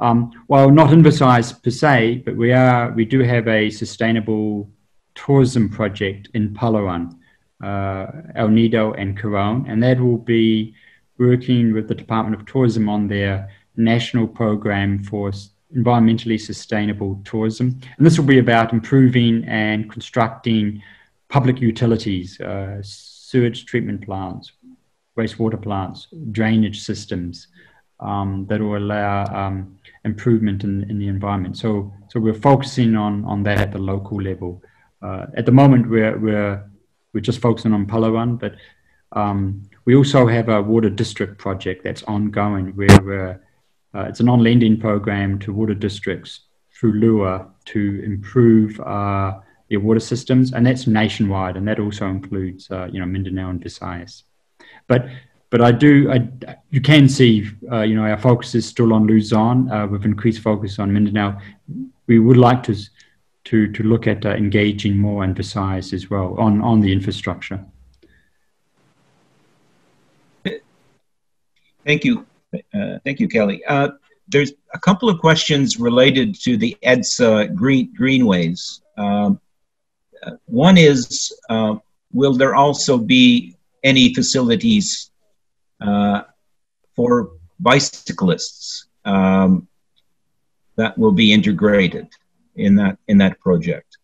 Um, while not in Visayas per se, but we are, we do have a sustainable tourism project in Palawan El Nido and Coron, and that will be working with the Department of Tourism on their national program for environmentally sustainable tourism. And this will be about improving and constructing public utilities, uh, sewage treatment plants, wastewater plants, drainage systems um, that will allow um, improvement in, in the environment. So, so we're focusing on, on that at the local level. Uh, at the moment, we're, we're we're just focusing on Palawan, but um, we also have a water district project that's ongoing where uh, it's a non-lending program to water districts through LWUA to improve uh, their water systems, and that's nationwide, and that also includes uh, you know Mindanao and Visayas. But but I do I, you can see uh, you know our focus is still on Luzon uh, with increased focus on Mindanao. We would like to to to look at uh, engaging more in Visayas as well on on the infrastructure. Thank you. Uh, thank you, Kelly. Uh, there's a couple of questions related to the EDSA green, greenways. Um, uh, one is, uh, will there also be any facilities uh, for bicyclists um, that will be integrated in that in that project?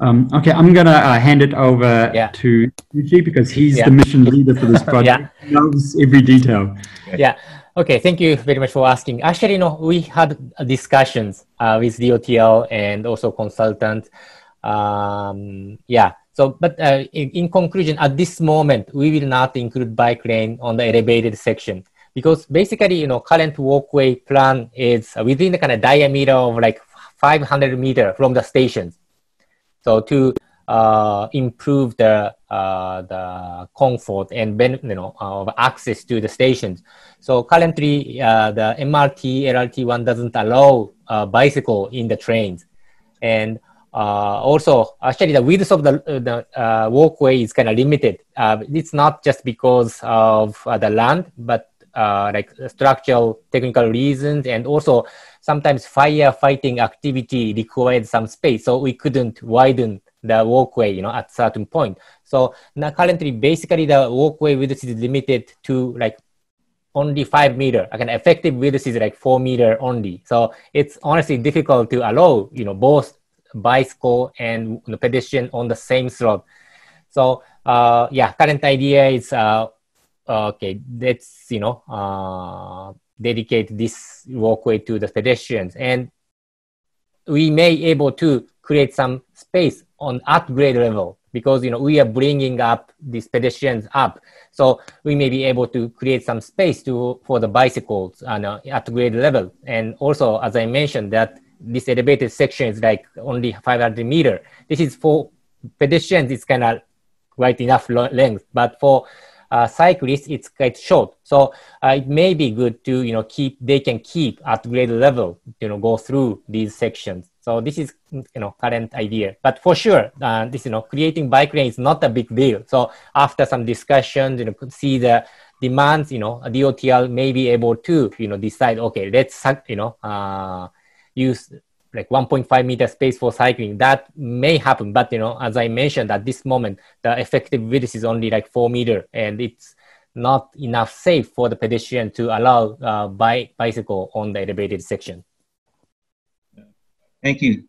Um, okay, I'm gonna uh, hand it over yeah. to Yuji because he's yeah. the mission leader for this project. yeah. He knows every detail. Yeah. Okay. Thank you very much for asking. Actually, you know, we had discussions uh, with DOTr and also consultant. Um, yeah. So, but uh, in, in, conclusion, at this moment, we will not include bike lane on the elevated section because basically, you know, current walkway plan is within the kind of diameter of like 500 meter from the stations. So to uh, improve the uh, the comfort and ben, you know of access to the stations. So currently, uh, the MRT LRT one doesn't allow uh, bicycle in the trains, and uh, also actually the width of the the uh, walkway is kind of limited. it's not just because of the land, but like structural technical reasons, and also sometimes firefighting activity required some space, so we couldn't widen the walkway, you know, at certain point. So now currently, basically, the walkway width is limited to like only five meter. Like an effective width is like four meter only. So it's honestly difficult to allow, you know, both bicycle and the pedestrian on the same slope. So uh, yeah, current idea is uh, okay. Let's you know uh, dedicate this walkway to the pedestrians. And we may able to create some space on upgrade level because you know we are bringing up these pedestrians up. So we may be able to create some space to for the bicycles on uh, at grade level. And also as i mentioned that this elevated section is like only 500 meter. This is for pedestrians it's kind of quite enough length. But for uh, cyclists, it's quite short. So uh, it may be good to, you know, keep, they can keep at grade level, you know, go through these sections. So this is, you know, current idea. But for sure, uh, this, you know, creating bike lane is not a big deal. So after some discussions, you know, could see the demands, you know, DOTr may be able to, you know, decide, okay, let's, you know, uh, use like 1.5 meter space for cycling. That may happen but you know as i mentioned at this moment the effective width is only like 4 meter and it's not enough safe for the pedestrian to allow uh, bi- bicycle on the elevated section. Thank you.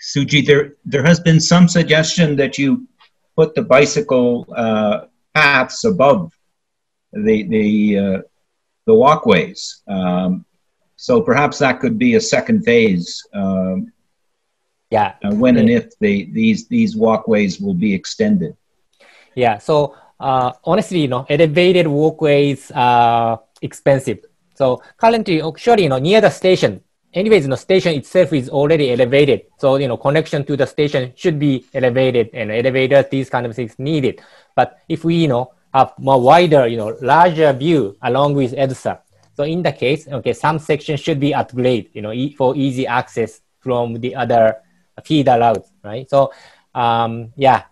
Suji there there has been some suggestion that you put the bicycle uh, paths above the the uh, the walkways. Um, so perhaps that could be a second phase. Um, yeah. Uh, when and if they, these these walkways will be extended. Yeah. So uh, honestly, you know, elevated walkways are expensive. So currently, actually, you know, near the station, anyways, you know, station itself is already elevated. So, you know, connection to the station should be elevated and elevators, these kind of things needed. But if we, you know, have more wider, you know, larger view along with EDSA, so in the case, okay, some sections should be upgraded, you know, e- for easy access from the other feeder routes, right? So, um, yeah.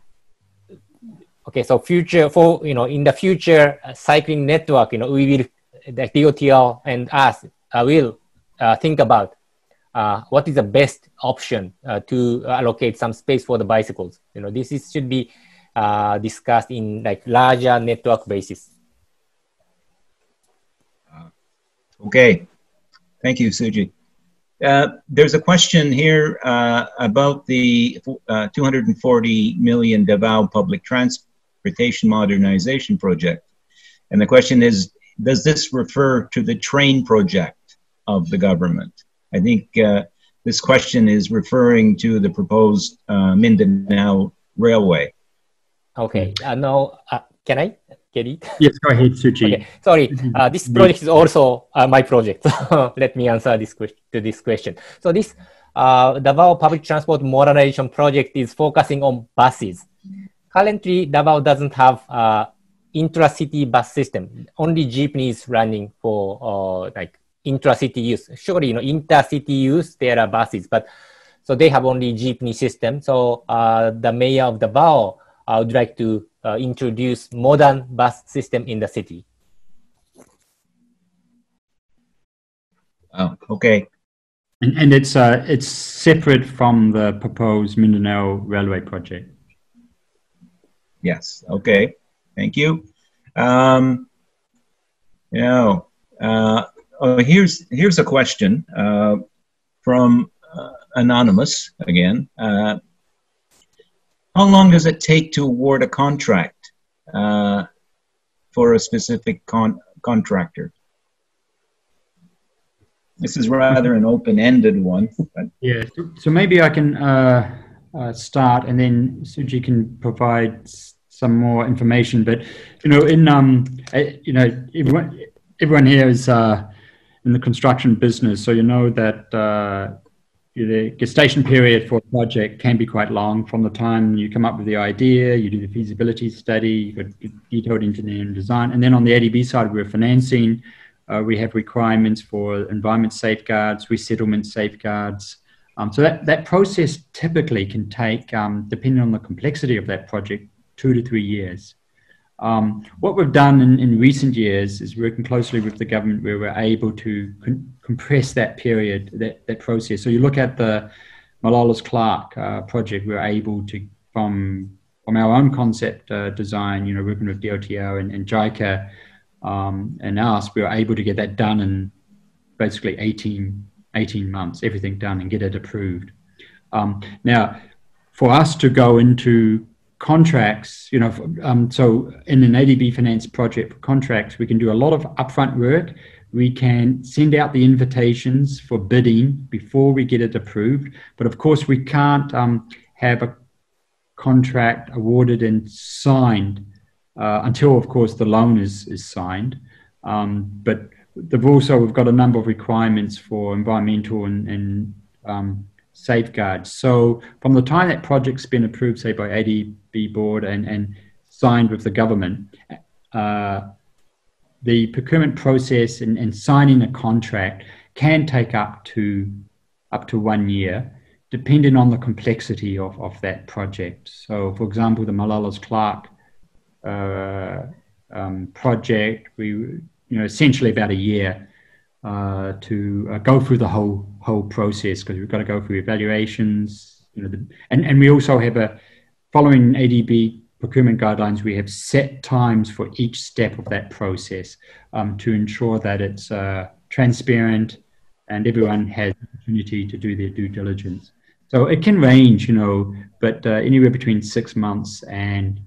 Okay, so future for you know in the future uh, cycling network, you know, we will the DOTr and us uh, will uh, think about uh, what is the best option uh, to allocate some space for the bicycles. You know, this is, should be uh, discussed in like larger network basis. Okay, thank you, Suji. Uh, there's a question here uh, about the uh, 240 million Davao Public Transportation Modernization Project. And the question is, does this refer to the train project of the government? I think uh, this question is referring to the proposed uh, Mindanao Railway. Okay, uh, no, can I get it? Yes, go ahead, Suji. Okay, sorry. Uh, this project is also uh, my project. Let me answer this question to this question. So this uh, Davao Public Transport Modernization Project is focusing on buses. Currently, Davao doesn't have uh, intra-city bus system. Only jeepney is running for uh, like intra-city use. Surely, you know, intercity use there are buses, but so they have only jeepney system. So uh, the mayor of Davao uh, would like to uh, introduce modern bus system in the city. Oh, okay. And, and it's uh, it's separate from the proposed Mindanao Railway project. Yes. Okay. Thank you. Um, now, uh, oh, here's here's a question uh, from uh, anonymous again. How long does it take to award a contract uh, for a specific con- contractor? This is rather an open-ended one. But Yeah, so, so maybe I can uh, uh, start, and then Suji can provide some more information. But you know, in um, eh, you know, everyone everyone here is uh, in the construction business, so you know that uh, the gestation period for a project can be quite long. From the time you come up with the idea, you do the feasibility study, you got detailed engineering design, and then on the ADB side, we're financing. Uh, we have requirements for environment safeguards, resettlement safeguards. Um, so that, that process typically can take, um, depending on the complexity of that project, two to three years. Um, what we've done in, in recent years is working closely with the government where we're able to con- compress that period, that, that process. So you look at the Malolos Clark uh, project, we're able to, from, from our own concept uh, design, you know, working with DOTr and, and JICA, um, and us, we were able to get that done in basically 18, 18 months, everything done and get it approved. Um, now, for us to go into contracts, you know, um, so in an ADB finance project for contracts, we can do a lot of upfront work. We can send out the invitations for bidding before we get it approved. But of course, we can't um, have a contract awarded and signed uh, until, of course, the loan is, is signed. Um, but they've also we've got a number of requirements for environmental and, and um, safeguards. So from the time that project's been approved, say by ADB board and, and signed with the government, uh, the procurement process and, and signing a contract can take up to up to one year, depending on the complexity of, of that project. So, for example, the Malolos Clark uh, um, project, we you know essentially about a year uh, to uh, go through the whole whole process because we've got to go through evaluations, you know, the, and and we also have a following ADB procurement guidelines. We have set times for each step of that process um, to ensure that it's uh, transparent and everyone has opportunity to do their due diligence. So it can range, you know, but uh, anywhere between six months and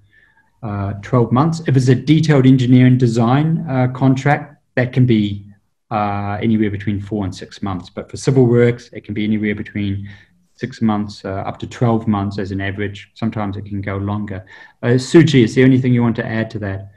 uh, 12 months. If it's a detailed engineering design uh, contract, that can be uh, anywhere between four and six months. But for civil works, it can be anywhere between six months uh, up to 12 months as an average. Sometimes it can go longer. Uh, Suji, is there anything you want to add to that?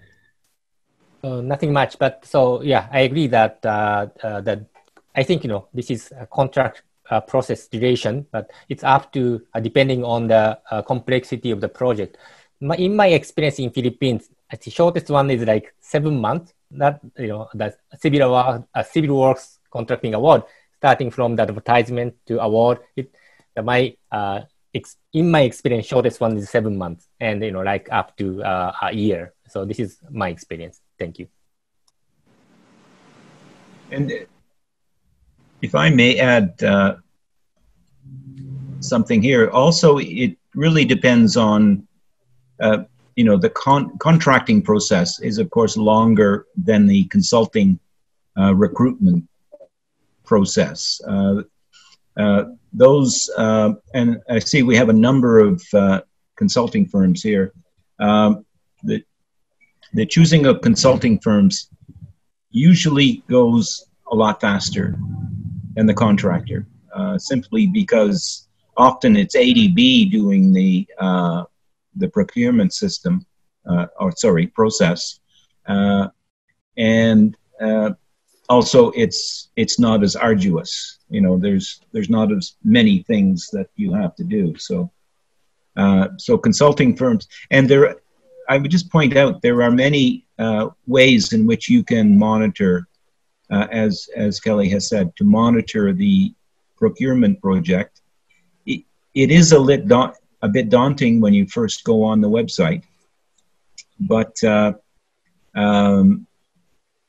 Uh, nothing much, but so yeah, I agree that uh, uh, that I think you know this is a contract uh, process duration, but it's up to depending on the complexity of the project. My, in my experience in Philippines, the shortest one is like seven months. That you know the civil uh, civil works contracting award, starting from the advertisement to award. It my uh, ex, in my experience, shortest one is seven months, and you know like up to uh, a year. So this is my experience. Thank you. And if I may add uh, something here, also it really depends on, uh, you know, the con- contracting process is of course longer than the consulting uh, recruitment process. Uh, uh, those, uh, and I see we have a number of consulting firms here. Um, the, the choosing of consulting firms usually goes a lot faster than the contractor, uh, simply because often it's ADB doing the uh, the procurement system, uh, or sorry, process. Uh, and uh, also, it's it's not as arduous. You know, there's there's not as many things that you have to do. So, uh, so consulting firms, and there, I would just point out there are many uh, ways in which you can monitor, uh, as as Kelly has said, to monitor the procurement project. it, it is a lit da- a bit daunting when you first go on the website, but uh, um,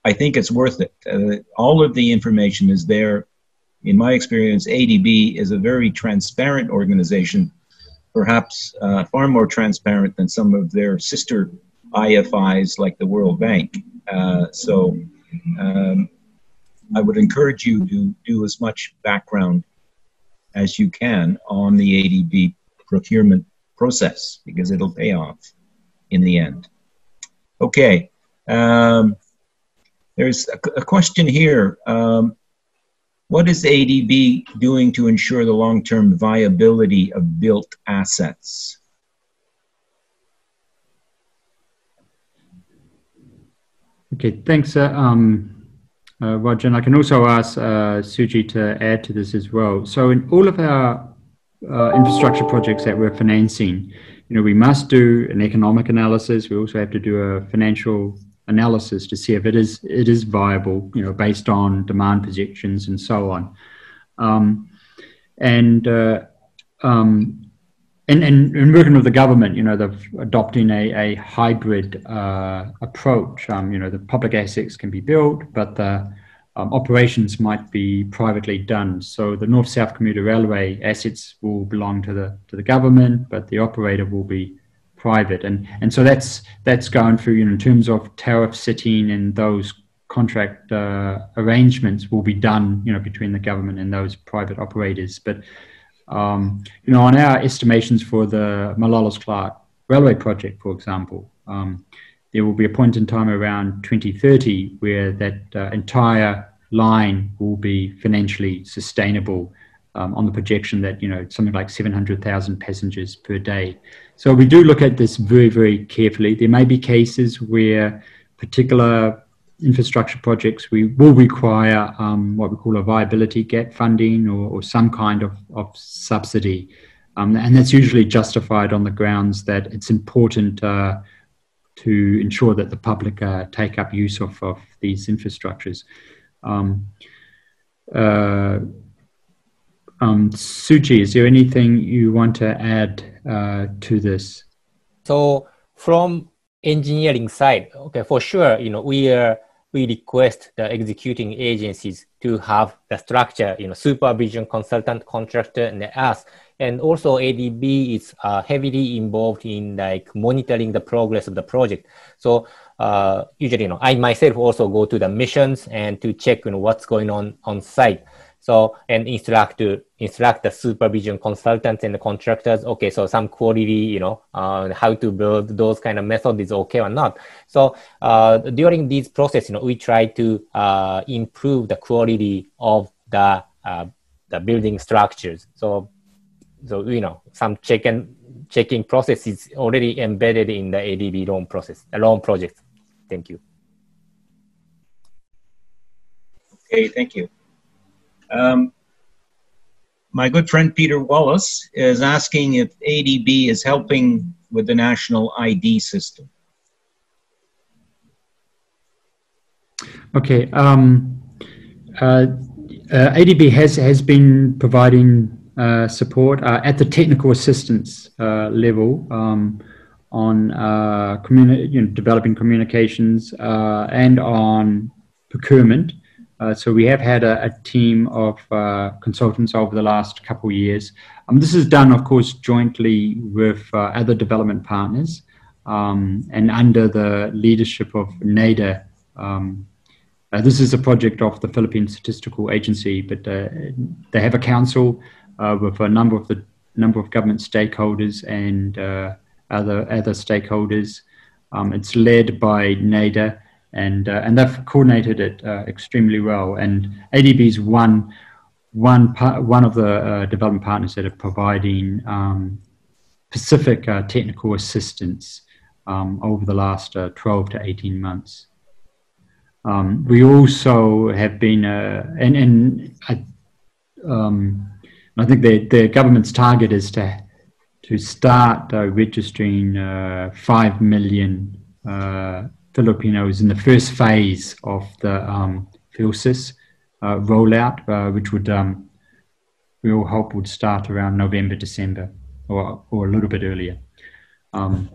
I think it's worth it. Uh, all of the information is there. In my experience, ADB is a very transparent organization, perhaps uh, far more transparent than some of their sister IFIs like the World Bank. Uh, so um, I would encourage you to do as much background as you can on the ADB procurement process because it'll pay off in the end. Okay. Um, there's a, a, question here. Um, what is ADB doing to ensure the long-term viability of built assets? Okay, thanks, uh, um, uh, Roger. And I can also ask uh, Suji to add to this as well. So in all of our uh, infrastructure projects that we're financing, you know, we must do an economic analysis. We also have to do a financial analysis to see if it is it is viable, you know, based on demand projections and so on. Um, and, uh, um, and, and and working with the government, you know, they're adopting a, a hybrid uh, approach. Um, you know, the public assets can be built, but the um, operations might be privately done. So the North-South commuter railway assets will belong to the to the government, but the operator will be private. And and so that's that's going through. You know, in terms of tariff setting and those contract uh, arrangements will be done. You know, between the government and those private operators. But um, you know, on our estimations for the Malolos Clark railway project, for example. Um, there will be a point in time around 2030 where that uh, entire line will be financially sustainable um, on the projection that you know something like 700,000 passengers per day. So we do look at this very very carefully. There may be cases where particular infrastructure projects we will require um, what we call a viability gap funding or, or some kind of, of subsidy. Um, and that's usually justified on the grounds that it's important uh, to ensure that the public uh, take up use of, of these infrastructures. Um, uh, um, Suji, is there anything you want to add uh, to this? So from engineering side, okay, for sure, you know, we are we request the executing agencies to have the structure, you know, supervision consultant, contractor, and us and also ADB is uh, heavily involved in like monitoring the progress of the project. So uh, usually, you know, I myself also go to the missions and to check you know, what's going on on site. So and instruct to instruct the supervision consultants and the contractors. Okay, so some quality, you know, uh, how to build those kind of methods is okay or not. So uh, during this process, you know, we try to uh, improve the quality of the uh, the building structures. So so you know some check and checking process is already embedded in the ADB loan process, the loan project. Thank you. Okay, thank you. Um, my good friend Peter Wallace is asking if ADB is helping with the national ID system. Okay. Um, uh, uh, ADB has has been providing uh, support uh, at the technical assistance uh, level um, on uh, you know, developing communications and on procurement. So we have had a, a team of consultants over the last couple of years. Um, this is done, of course, jointly with other development partners um, and under the leadership of NEDA. Um, uh, this is a project of the Philippine Statistical Agency, but uh, they have a council uh, with a number of the number of government stakeholders and uh, other other stakeholders. Um, it's led by NEDA, and uh, and they've coordinated it uh, extremely well. And ADB is one one part, one of the uh, development partners that are providing um, specific uh, technical assistance um, over the last uh, 12 to 18 months. Um, we also have been, uh, and, and I, um, I think the, the government's target is to to start registering uh, 5 million Filipinos in the first phase of the um, uh, rollout, uh, which would um, we all hope would start around November, December, or, or a little bit earlier. Um,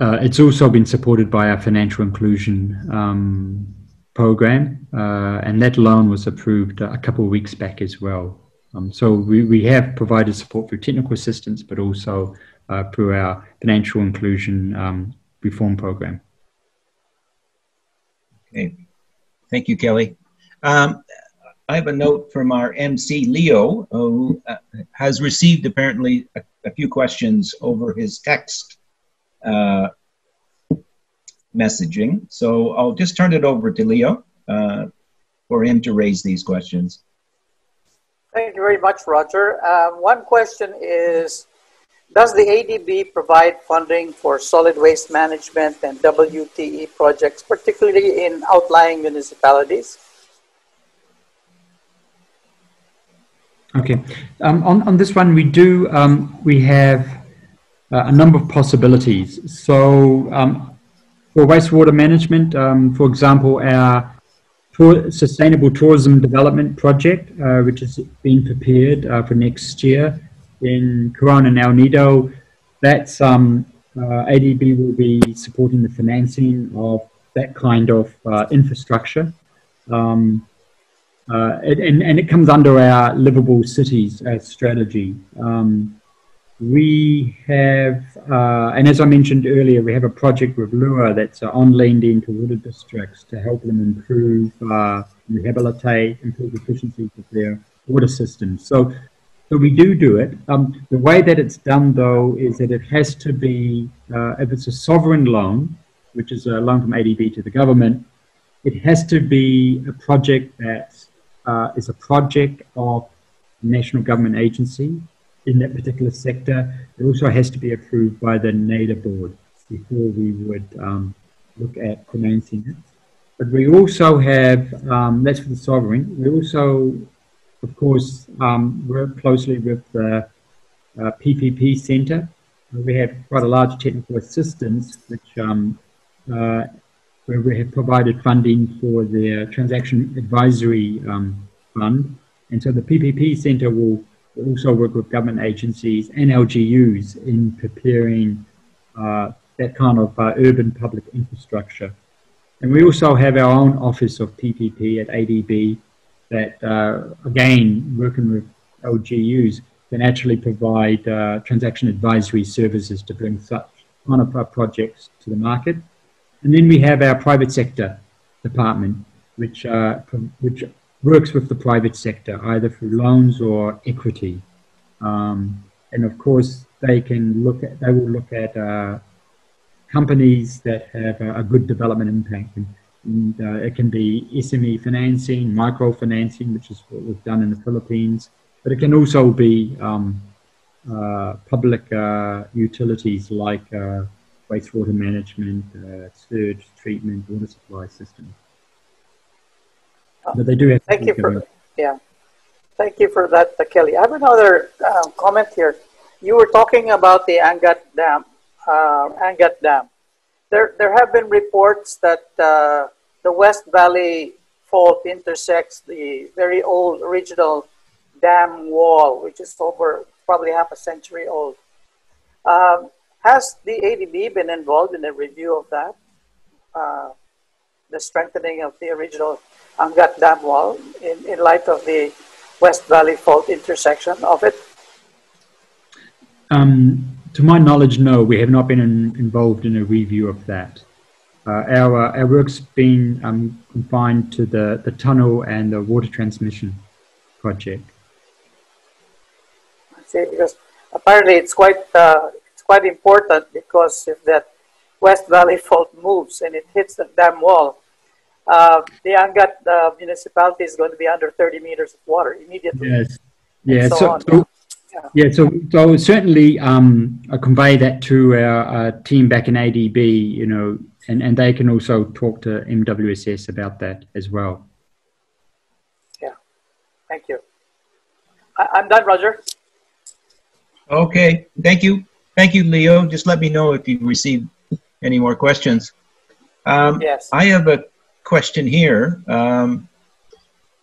uh, it's also been supported by our financial inclusion um, program, uh, and that loan was approved a couple of weeks back as well. Um, so we, we have provided support through technical assistance, but also uh, through our financial inclusion um, reform program. Okay, thank you, Kelly. Um, I have a note from our MC, Leo, who uh, has received apparently a, a, few questions over his text uh, messaging. So I'll just turn it over to Leo uh, for him to raise these questions. Thank you very much, Roger. Um, one question is, does the ADB provide funding for solid waste management and WTE projects, particularly in outlying municipalities? Okay. Um, on, on this one, we do, um, we have uh, a number of possibilities. So um, for wastewater management, um, for example, our Sustainable Tourism Development Project, uh, which has been prepared uh, for next year in Coron El Nido. That's um, uh, ADB will be supporting the financing of that kind of uh, infrastructure. Um, uh, it, and, and it comes under our livable cities strategy. Um, we have, uh, and as I mentioned earlier, we have a project with LWUA that's on lending to water districts to help them improve, uh, rehabilitate, improve efficiencies of their water systems. So, so we do do it. Um, the way that it's done, though, is that it has to be, uh, if it's a sovereign loan, which is a loan from ADB to the government, it has to be a project that uh, is a project of national government agency in that particular sector. It also has to be approved by the NEDA board before we would um, look at financing it. But we also have, um, that's for the sovereign, we also, of course, um, work closely with the uh, PPP Centre. We have quite a large technical assistance, which um, uh, where we have provided funding for their transaction advisory um, fund. And so the PPP Centre will also work with government agencies and LGUs in preparing uh, that kind of uh, urban public infrastructure. And we also have our own office of PPP at ADB that, uh, again, working with LGUs, can actually provide uh, transaction advisory services to bring such uh, projects to the market. And then we have our private sector department, which, uh, which works with the private sector, either through loans or equity. Um, and of course, they can look at, they will look at uh, companies that have a, a, good development impact. And, and uh, it can be SME financing, microfinancing, which is what we've done in the Philippines, but it can also be um, uh, public uh, utilities like uh, wastewater management, uh, sewage treatment, water supply system. But they do have Thank you for, yeah. Thank you for that, uh, Kelly. I have another comment here. You were talking about the Angat Dam. Uh, Angat Dam. There, there have been reports that uh, the West Valley fault intersects the very old original dam wall, which is over probably half a century old. Um, has the ADB been involved in a review of that? Uh, the strengthening of the original Angat Dam wall in, in light of the West Valley Fault intersection of it? Um, to my knowledge, no, we have not been in, involved in a review of that. Uh, our, our work's been um, confined to the, the tunnel and the water transmission project. I see, because apparently it's quite, uh, it's quite important because if that West Valley Fault moves and it hits the dam wall, uh, the Angat uh, municipality is going to be under 30 meters of water immediately. Yes. Yeah. So, so, Yeah, so, so certainly um, I convey that to our uh, team back in ADB, you know, and, and they can also talk to MWSS about that as well. Yeah, thank you. I, I'm done, Roger. Okay, thank you. Thank you, Leo. Just let me know if you receive any more questions. Um, Yes. I have a question here um,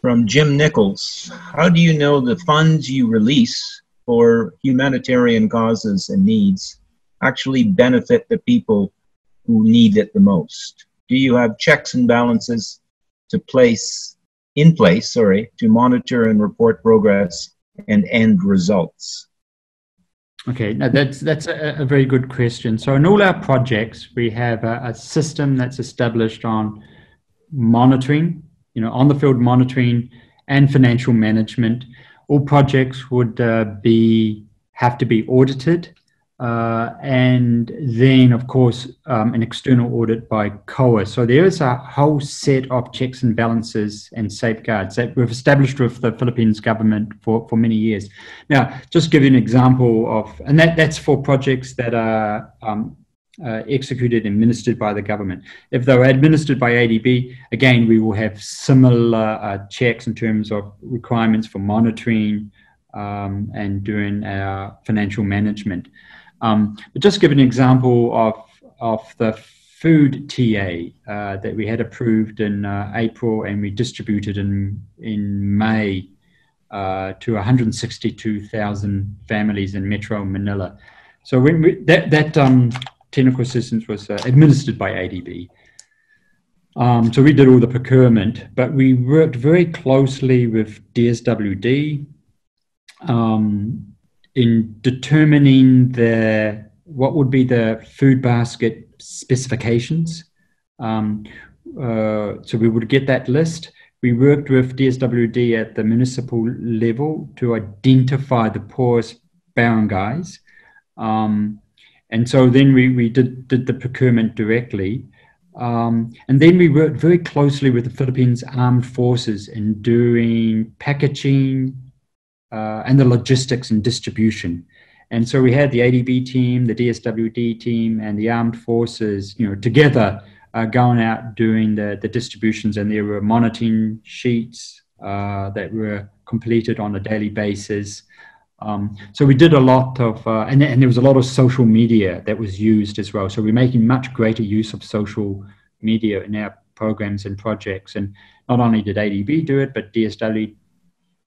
from Jim Nichols. How do you know the funds you release for humanitarian causes and needs actually benefit the people who need it the most? Do you have checks and balances to place in place, sorry, to monitor and report progress and end results? Okay, now that's that's a, a very good question. So in all our projects, we have a, a system that's established on monitoring, you know, on the field monitoring and financial management. All projects would uh, be have to be audited, uh, and then of course um, an external audit by COA. So there is a whole set of checks and balances and safeguards that we've established with the Philippines government for, for many years. Now, just give you an example of, and that, that's for projects that are um, uh, executed and administered by the government. If they were administered by ADB, again, we will have similar uh, checks in terms of requirements for monitoring um, and doing our financial management. Um, but just give an example of, of the food TA uh, that we had approved in uh, April and we distributed in, in May uh, to 162,000 families in Metro Manila. So when we, that, that um, technical assistance was uh, administered by ADB. Um, so we did all the procurement, but we worked very closely with DSWD um, in determining the what would be the food basket specifications. Um, uh, so we would get that list. We worked with DSWD at the municipal level to identify the poorest barangays. Um, and so then we, we did, did the procurement directly. Um, and then we worked very closely with the Philippines Armed Forces in doing packaging uh, and the logistics and distribution. And so we had the ADB team, the DSWD team, and the armed forces, you know, together uh, going out doing the, the distributions. And there were monitoring sheets uh, that were completed on a daily basis. Um, so we did a lot of, uh, and, and there was a lot of social media that was used as well. So we're making much greater use of social media in our programs and projects. And not only did ADB do it, but DSW,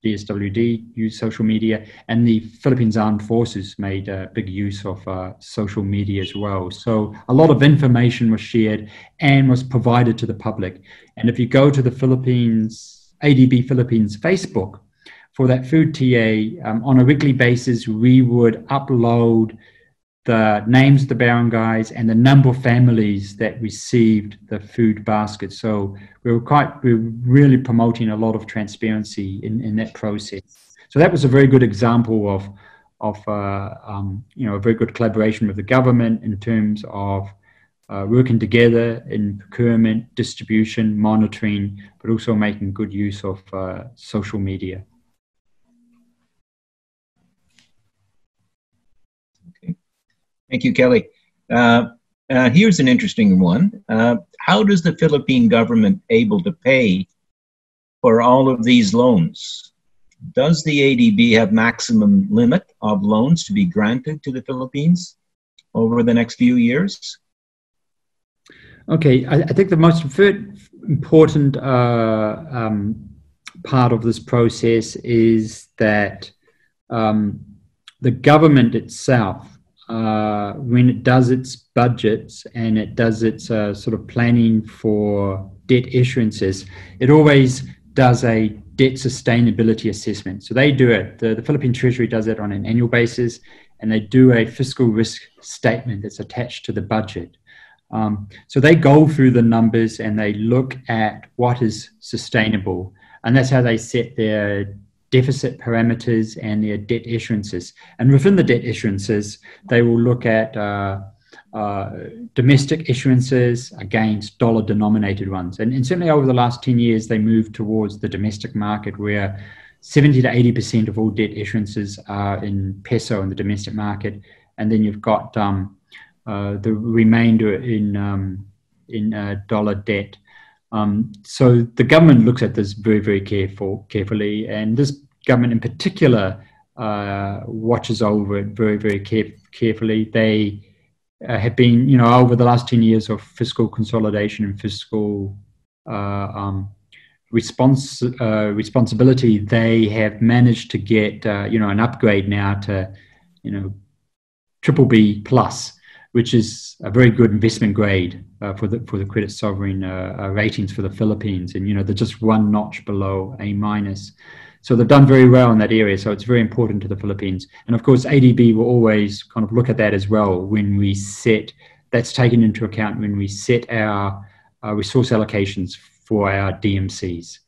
DSWD used social media, and the Philippines Armed Forces made uh, big use of uh, social media as well. So a lot of information was shared and was provided to the public. And if you go to the Philippines, ADB Philippines Facebook, for that food TA, um, on a weekly basis, we would upload the names of the barangays and the number of families that received the food basket. So we were quite, we were really promoting a lot of transparency in, in that process. So that was a very good example of, of uh, um, you know, a very good collaboration with the government in terms of uh, working together in procurement, distribution, monitoring, but also making good use of uh, social media. Thank you, Kelly. Uh, uh, here's an interesting one. Uh, how does the Philippine government able to pay for all of these loans? Does the ADB have maximum limit of loans to be granted to the Philippines over the next few years? Okay, I, I think the most important uh, um, part of this process is that um, the government itself uh, when it does its budgets and it does its uh, sort of planning for debt issuances, it always does a debt sustainability assessment. So they do it. The, the Philippine Treasury does it on an annual basis, and they do a fiscal risk statement that's attached to the budget. Um, so they go through the numbers and they look at what is sustainable, and that's how they set their deficit parameters and their debt issuances. And within the debt issuances, they will look at uh, uh, domestic issuances against dollar denominated ones. And, and, certainly over the last 10 years, they moved towards the domestic market where 70 to 80% of all debt issuances are in peso in the domestic market. And then you've got um, uh, the remainder in, um, in uh, dollar debt. Um, so the government looks at this very, very careful, carefully. And this government in particular uh, watches over it very, very care- carefully. They uh, have been, you know, over the last 10 years of fiscal consolidation and fiscal uh, um, response uh, responsibility, they have managed to get, uh, you know, an upgrade now to, you know, triple B plus, which is a very good investment grade uh, for the for the credit sovereign ratings for the Philippines, and you know, they're just one notch below A minus. So they've done very well in that area. So it's very important to the Philippines. And of course, ADB will always kind of look at that as well when we set, that's taken into account when we set our, our resource allocations for our DMCs.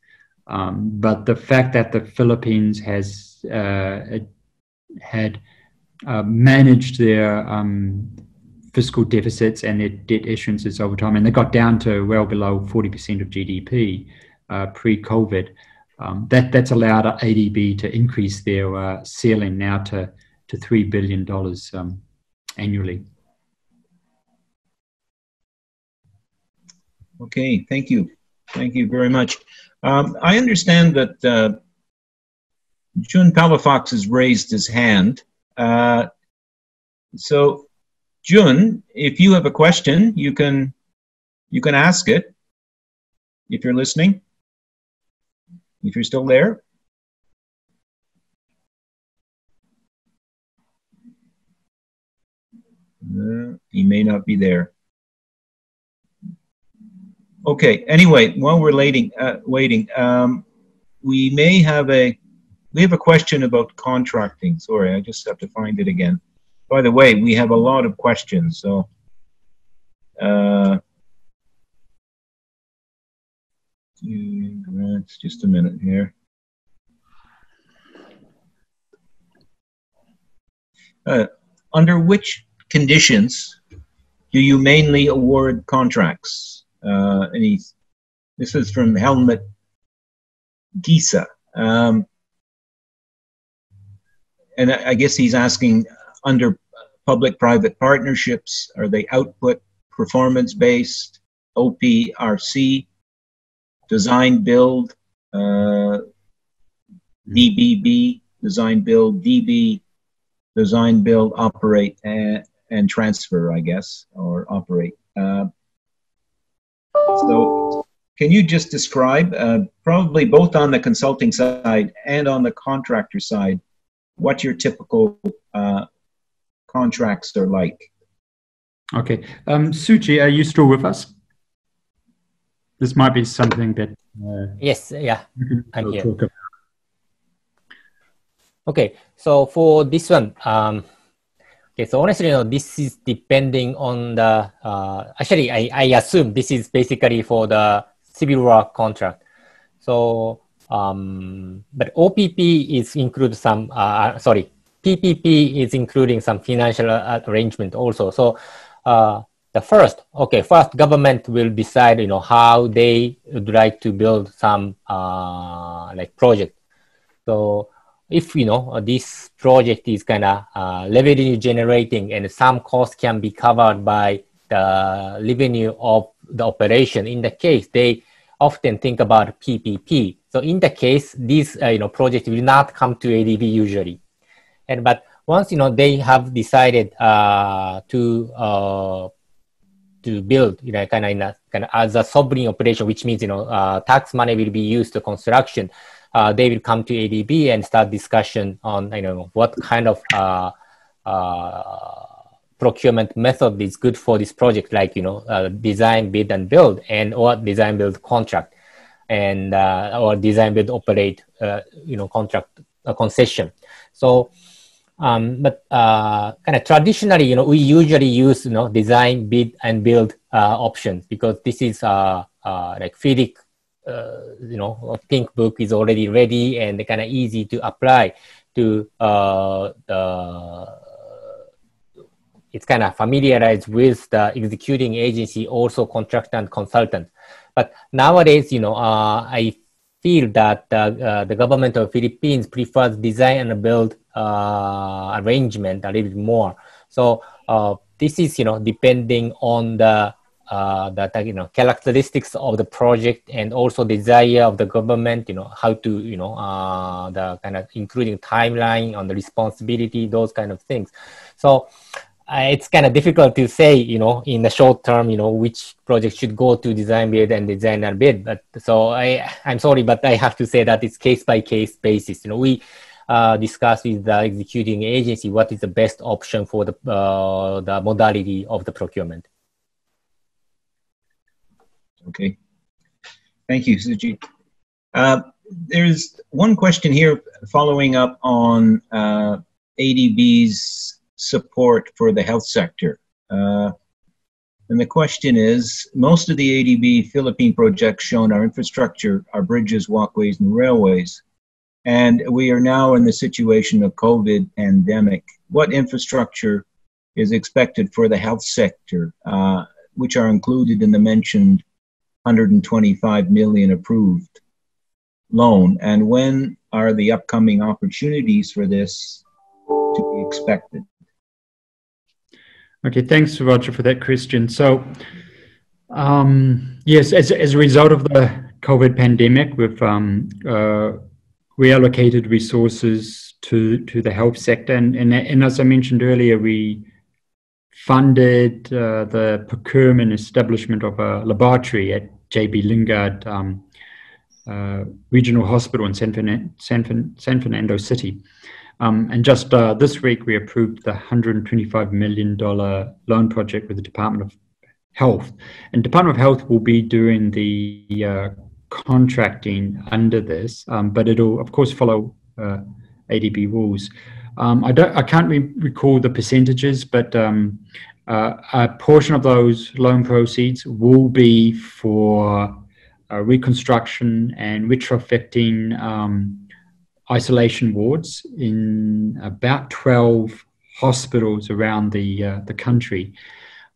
Um, but the fact that the Philippines has uh, had uh, managed their um, fiscal deficits and their debt issuances over time, and they got down to well below 40% of GDP uh, pre COVID um, that that's allowed ADB to increase their uh, ceiling now to to three billion dollars um, annually. Okay, thank you, thank you very much. Um, I understand that uh, Jun Palafox has raised his hand. Uh, so, Jun, if you have a question, you can you can ask it. If you're listening if you're still there. Uh, he may not be there. Okay. Anyway, while we're waiting, uh, waiting, um, we may have a we have a question about contracting. Sorry, I just have to find it again. By the way, we have a lot of questions, so. Uh, just a minute here. Uh, under which conditions do you mainly award contracts? Uh, any, this is from Helmut Gisa. Um, and I guess he's asking under public-private partnerships, are they output performance-based, OPRC, design build, uh, DBB, design build, DB, design build, operate, and, and transfer, I guess, or operate. Uh, so, can you just describe, uh, probably both on the consulting side and on the contractor side, what your typical uh, contracts are like? Okay. Um, Suji, are you still with us? this might be something that uh, yes yeah i'm here okay so for this one um, okay so honestly you know this is depending on the uh, actually I, I assume this is basically for the civil work contract so um, but opp is include some uh, sorry ppp is including some financial arrangement also so uh, the first, okay, first government will decide, you know, how they would like to build some uh, like project. So if, you know, this project is kind of uh, revenue generating and some cost can be covered by the revenue of the operation, in the case, they often think about PPP. So in the case, this, uh, you know, project will not come to ADB usually. And, but once, you know, they have decided uh, to uh, to build, you know, kind of in a kind of as a sovereign operation, which means you know uh, tax money will be used to construction. Uh, they will come to ADB and start discussion on you know what kind of uh, uh, procurement method is good for this project, like you know design, bid, and build, and or design, build, contract, and or design, build, operate, you know, contract concession. So um, but uh, kind of traditionally, you know, we usually use you know design, bid, and build uh, options because this is uh, uh like FIDIC, uh, you know, pink book is already ready and kind of easy to apply to uh, the. It's kind of familiarized with the executing agency, also contractor and consultant. But nowadays, you know, I feel that uh, the government of Philippines prefers design and build uh, arrangement a little bit more. So uh, this is, you know, depending on the uh, the you know characteristics of the project and also desire of the government you know how to you know uh, the kind of including timeline on the responsibility those kind of things so it's kind of difficult to say you know in the short term you know which project should go to design bid and designer bid but so i i'm sorry but i have to say that it's case by case basis you know we uh, discuss with the executing agency what is the best option for the uh, the modality of the procurement Okay. Thank you, Suji. Uh, there's one question here following up on uh, ADB's support for the health sector. Uh, and the question is, most of the ADB Philippine projects shown are infrastructure, are bridges, walkways, and railways. And we are now in the situation of COVID pandemic. What infrastructure is expected for the health sector, uh, which are included in the mentioned 125 million approved loan? And when are the upcoming opportunities for this to be expected? Okay, thanks, Roger, for that question. So, um, yes, as, as a result of the COVID pandemic, we've um, uh, reallocated resources to, to the health sector. And, and, and as I mentioned earlier, we funded uh, the procurement establishment of a laboratory at JB Lingad um, uh, Regional Hospital in San, Fern- San, Fern- San Fernando City. Um, and just uh, this week, we approved the $125 million loan project with the Department of Health. And Department of Health will be doing the uh, contracting under this, um, but it'll, of course, follow uh, ADB rules. Um, I, don't, I can't re- recall the percentages, but um, uh, a portion of those loan proceeds will be for uh, reconstruction and retrofitting um, isolation wards in about 12 hospitals around the, uh, the country.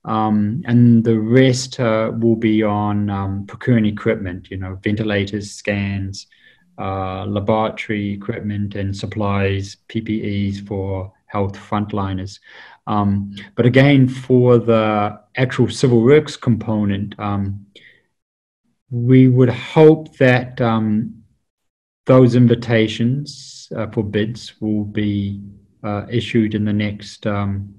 Um, and the rest uh, will be on um, procuring equipment, you know, ventilators, scans, uh, laboratory equipment and supplies, PPEs for health frontliners. Um, but again, for the actual civil works component, um, we would hope that um, those invitations uh, for bids will be uh, issued in the next um,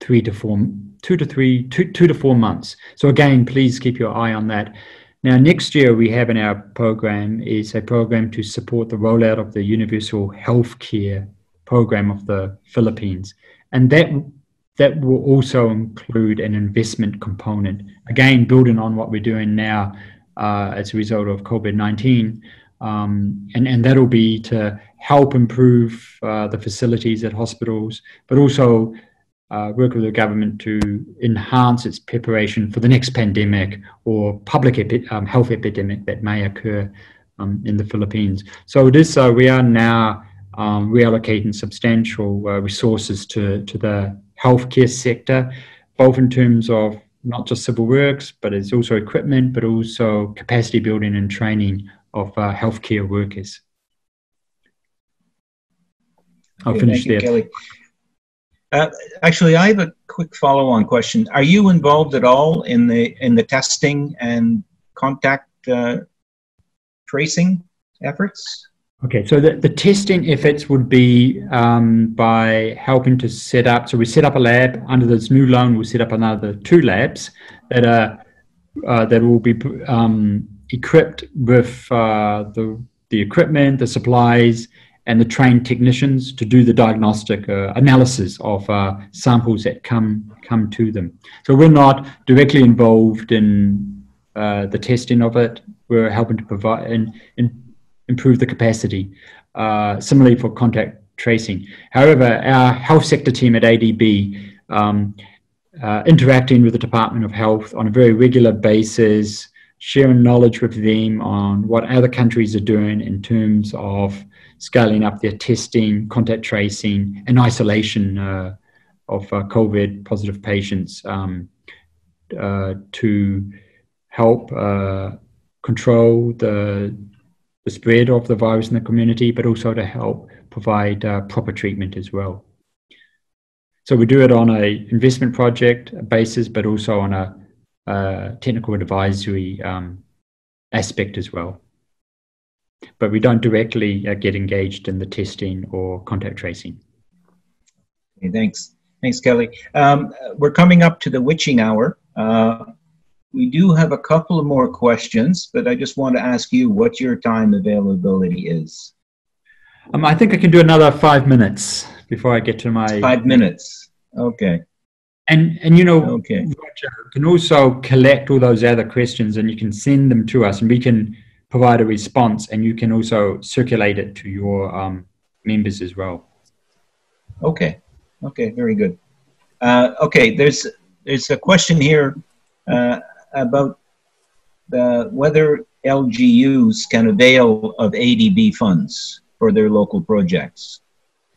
three to four, two to three, two, two to four months. So again, please keep your eye on that. Now, next year we have in our program is a program to support the rollout of the universal healthcare program of the Philippines, and that that will also include an investment component. Again, building on what we're doing now uh, as a result of COVID 19. Um, and, and that'll be to help improve uh, the facilities at hospitals, but also uh, work with the government to enhance its preparation for the next pandemic or public epi- um, health epidemic that may occur um, in the Philippines. So it is, uh, we are now um, reallocating substantial uh, resources to, to the healthcare sector, both in terms of not just civil works, but it's also equipment, but also capacity building and training of uh, healthcare workers. I'll finish there. Kelly. Uh, actually, I have a quick follow-on question. Are you involved at all in the in the testing and contact uh, tracing efforts? Okay, so the, the testing efforts would be um, by helping to set up. So we set up a lab under this new loan. We'll set up another two labs that are uh, that will be um, equipped with uh, the the equipment, the supplies, and the trained technicians to do the diagnostic uh, analysis of uh, samples that come come to them. So we're not directly involved in uh, the testing of it. We're helping to provide and, and improve the capacity. Uh, similarly for contact tracing. However, our health sector team at ADB, um, uh, interacting with the Department of Health on a very regular basis, sharing knowledge with them on what other countries are doing in terms of scaling up their testing, contact tracing, and isolation uh, of uh, COVID positive patients um, uh, to help uh, control the the spread of the virus in the community, but also to help provide uh, proper treatment as well. So we do it on a investment project basis, but also on a uh, technical advisory um, aspect as well. But we don't directly uh, get engaged in the testing or contact tracing. Okay, thanks. Thanks, Kelly. Um, we're coming up to the witching hour. Uh, we do have a couple of more questions, but I just want to ask you what your time availability is. Um, I think I can do another five minutes before I get to my five minutes. Okay. And and you know, okay. Roger can also collect all those other questions, and you can send them to us, and we can provide a response, and you can also circulate it to your um, members as well. Okay. Okay. Very good. Uh, okay. There's there's a question here uh, about the, whether LGUs can avail of ADB funds for their local projects.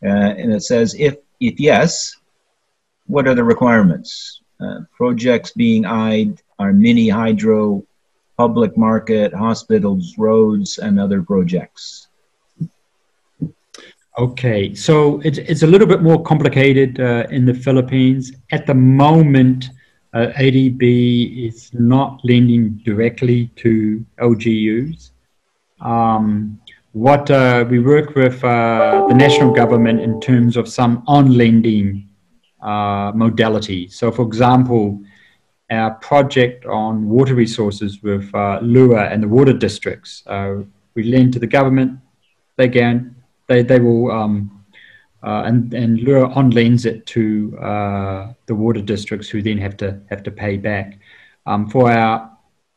Uh, and it says, if, if yes, what are the requirements? Uh, projects being eyed are mini hydro, public market, hospitals, roads, and other projects. Okay, so it's, it's a little bit more complicated uh, in the Philippines. At the moment, uh, ADB is not lending directly to LGUs. Um, what uh, we work with uh, the national government in terms of some on lending uh, modality. So, for example, our project on water resources with uh, LWUA and the water districts, uh, we lend to the government. They can, they they will um, uh, and and LWUA on lends it to uh, the water districts who then have to have to pay back. Um, for our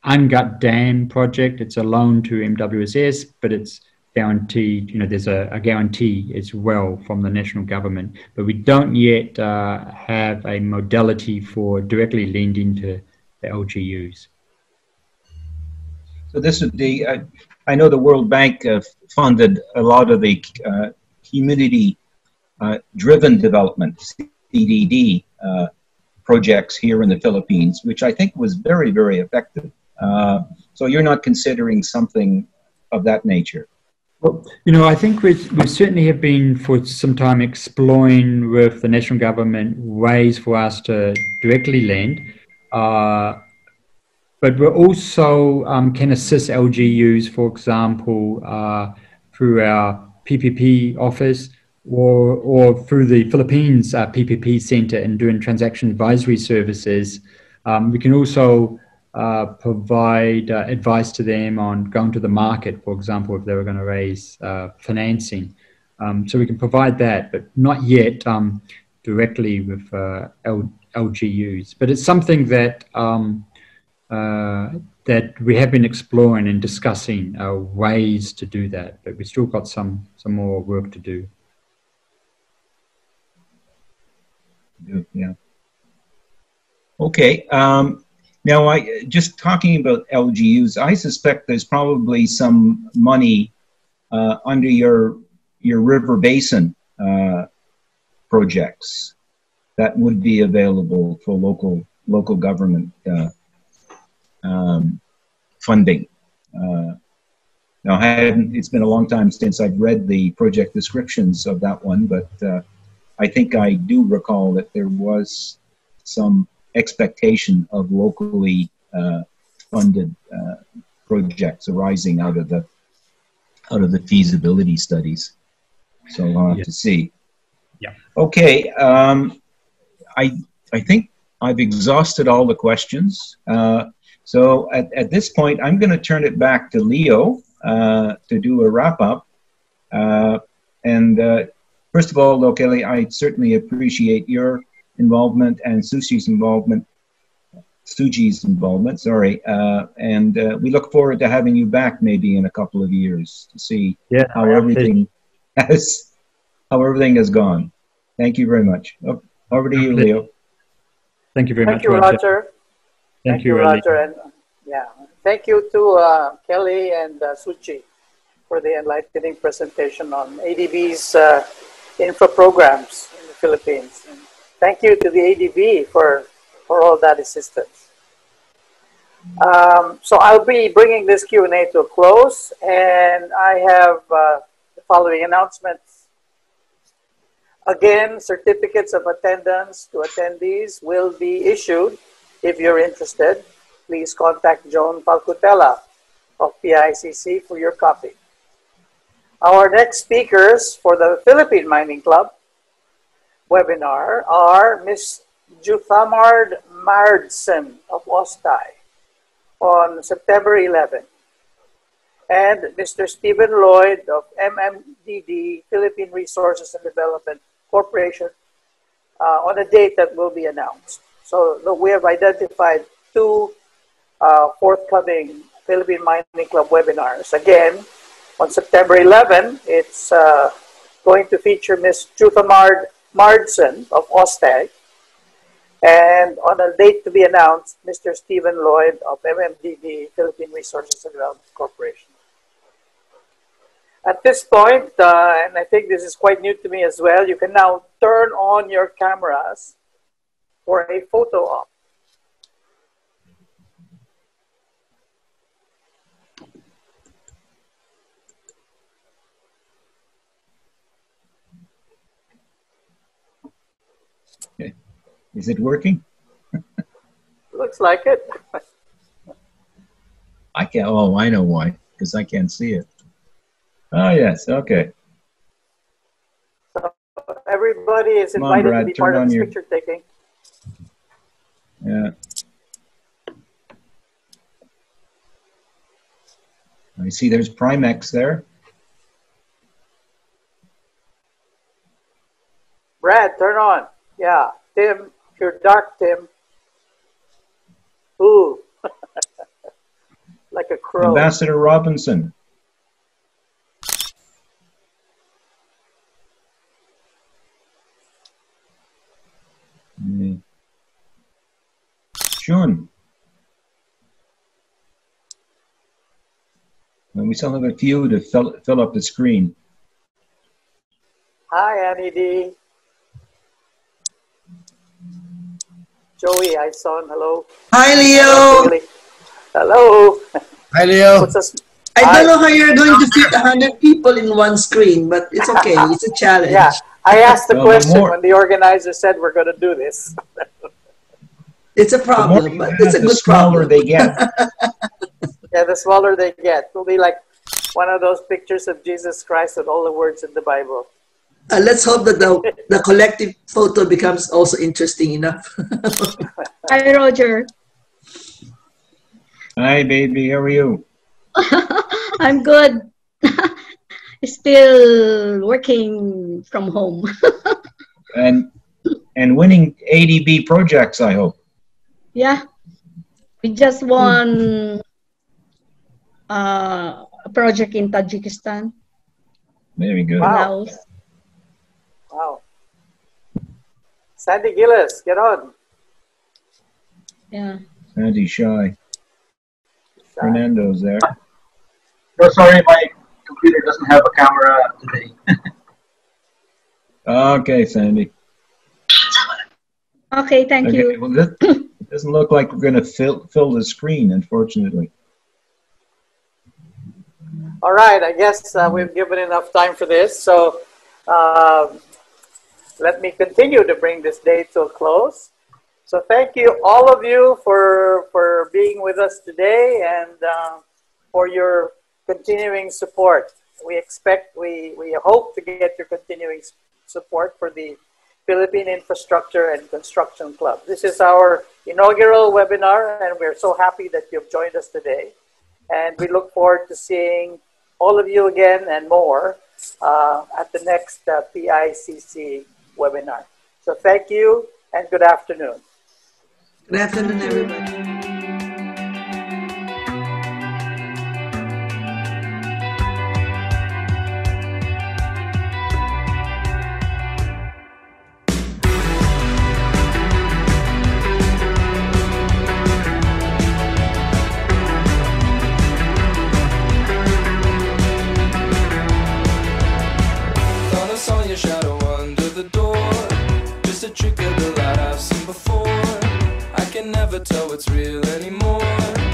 Angat Dam project, it's a loan to MWSS, but it's guaranteed. You know, there's a, a guarantee as well from the national government, but we don't yet uh, have a modality for directly lending to the LGUs. So this would be. Uh, I know the World Bank uh, funded a lot of the uh, community uh, driven development, CDD, uh, projects here in the Philippines, which I think was very, very effective. So you're not considering something of that nature? Well, you know, I think we certainly have been for some time exploring with the national government ways for us to directly lend. Uh, but we also um, can assist LGUs, for example, uh, through our PPP office or, or through the Philippines uh, PPP Center and doing transaction advisory services. Um, we can also uh, provide uh, advice to them on going to the market, for example, if they were going to raise uh, financing. Um, so we can provide that, but not yet um, directly with uh, L- LGUs. But it's something that um, uh, that we have been exploring and discussing ways to do that, but we've still got some some more work to do. Yeah. Okay. Um, now, I just talking about LGUs. I suspect there's probably some money uh, under your your river basin uh, projects that would be available for local local government uh, um, funding. Uh, now, it's been a long time since I've read the project descriptions of that one, but uh, I think I do recall that there was some expectation of locally uh, funded uh, projects arising out of the out of the feasibility studies. So I'll have to see. Yeah. Okay. Um, I I think I've exhausted all the questions. Uh, so at, at this point, I'm going to turn it back to Leo uh, to do a wrap up. Uh, and uh, First of all, Kelly, I certainly appreciate your involvement and Sushi's involvement, Suji's involvement, sorry. Uh, and uh, we look forward to having you back maybe in a couple of years to see yeah, how everything has how everything has gone. Thank you very much. Oh, over to you, Leo. Thank you very Thank much, you, Roger. Roger. Thank, Thank you, Roger. And yeah, thank you to uh, Kelly and uh, Suji for the enlightening presentation on ADB's uh, infra programs in the Philippines. Thank you to the ADB for, for all that assistance. Um, so I'll be bringing this Q&A to a close, and I have uh, the following announcements. Again, certificates of attendance to attendees will be issued. If you're interested, please contact Joan Palcutella of PICC for your copy. Our next speakers for the Philippine Mining Club webinar are Ms. Juthamard Mardson of OSTI on September 11 and Mr. Stephen Lloyd of MMDD, Philippine Resources and Development Corporation, uh, on a date that will be announced. So we have identified two uh, forthcoming Philippine Mining Club webinars. Again, on September 11, it's uh, going to feature Ms. Juthamard Mardson of OSTEC, and on a date to be announced, Mr. Stephen Lloyd of MMDD, Philippine Resources and Development Corporation. At this point, uh, and I think this is quite new to me as well, you can now turn on your cameras for a photo op. Is it working? Looks like it. I can't. Oh, I know why. Because I can't see it. Oh yes. Okay. So everybody is invited on, Brad, to be part of this your... picture taking. Yeah. I see. There's Primex there. Brad, turn on. Yeah, Tim you're dark, Tim. Ooh. like a crow. Ambassador Robinson. Mm. Sean. And we still have a few to fill, fill up the screen. Hi, Annie D. Joey, hi son, hello. Hi Leo. Hello. Hi Leo. I don't know how you're going to fit 100 people in one screen, but it's okay. It's a challenge. Yeah, I asked the question when the organizer said we're going to do this. it's a problem, but it's a good problem. they get. yeah, the smaller they get. It'll be like one of those pictures of Jesus Christ with all the words in the Bible. Uh, let's hope that the, the collective photo becomes also interesting enough. Hi, Roger. Hi, baby. How are you? I'm good. Still working from home. and and winning ADB projects, I hope. Yeah, we just won uh, a project in Tajikistan. Very good. Wow. Laos. Wow. Sandy Gilles, get on. Yeah. Sandy Shy. Shy. Fernando's there. Oh, sorry, my computer doesn't have a camera today. okay, Sandy. Okay, thank okay, you. Well, this doesn't look like we're going to fill, fill the screen, unfortunately. All right, I guess uh, we've given enough time for this. So uh, let me continue to bring this day to a close. So thank you, all of you, for, for being with us today and uh, for your continuing support. We expect, we, we hope to get your continuing support for the Philippine Infrastructure and Construction Club. This is our inaugural webinar, and we're so happy that you've joined us today. And we look forward to seeing all of you again and more uh, at the next uh, PICC webinar. So thank you and good afternoon. Good afternoon, everybody. Never tell what's real anymore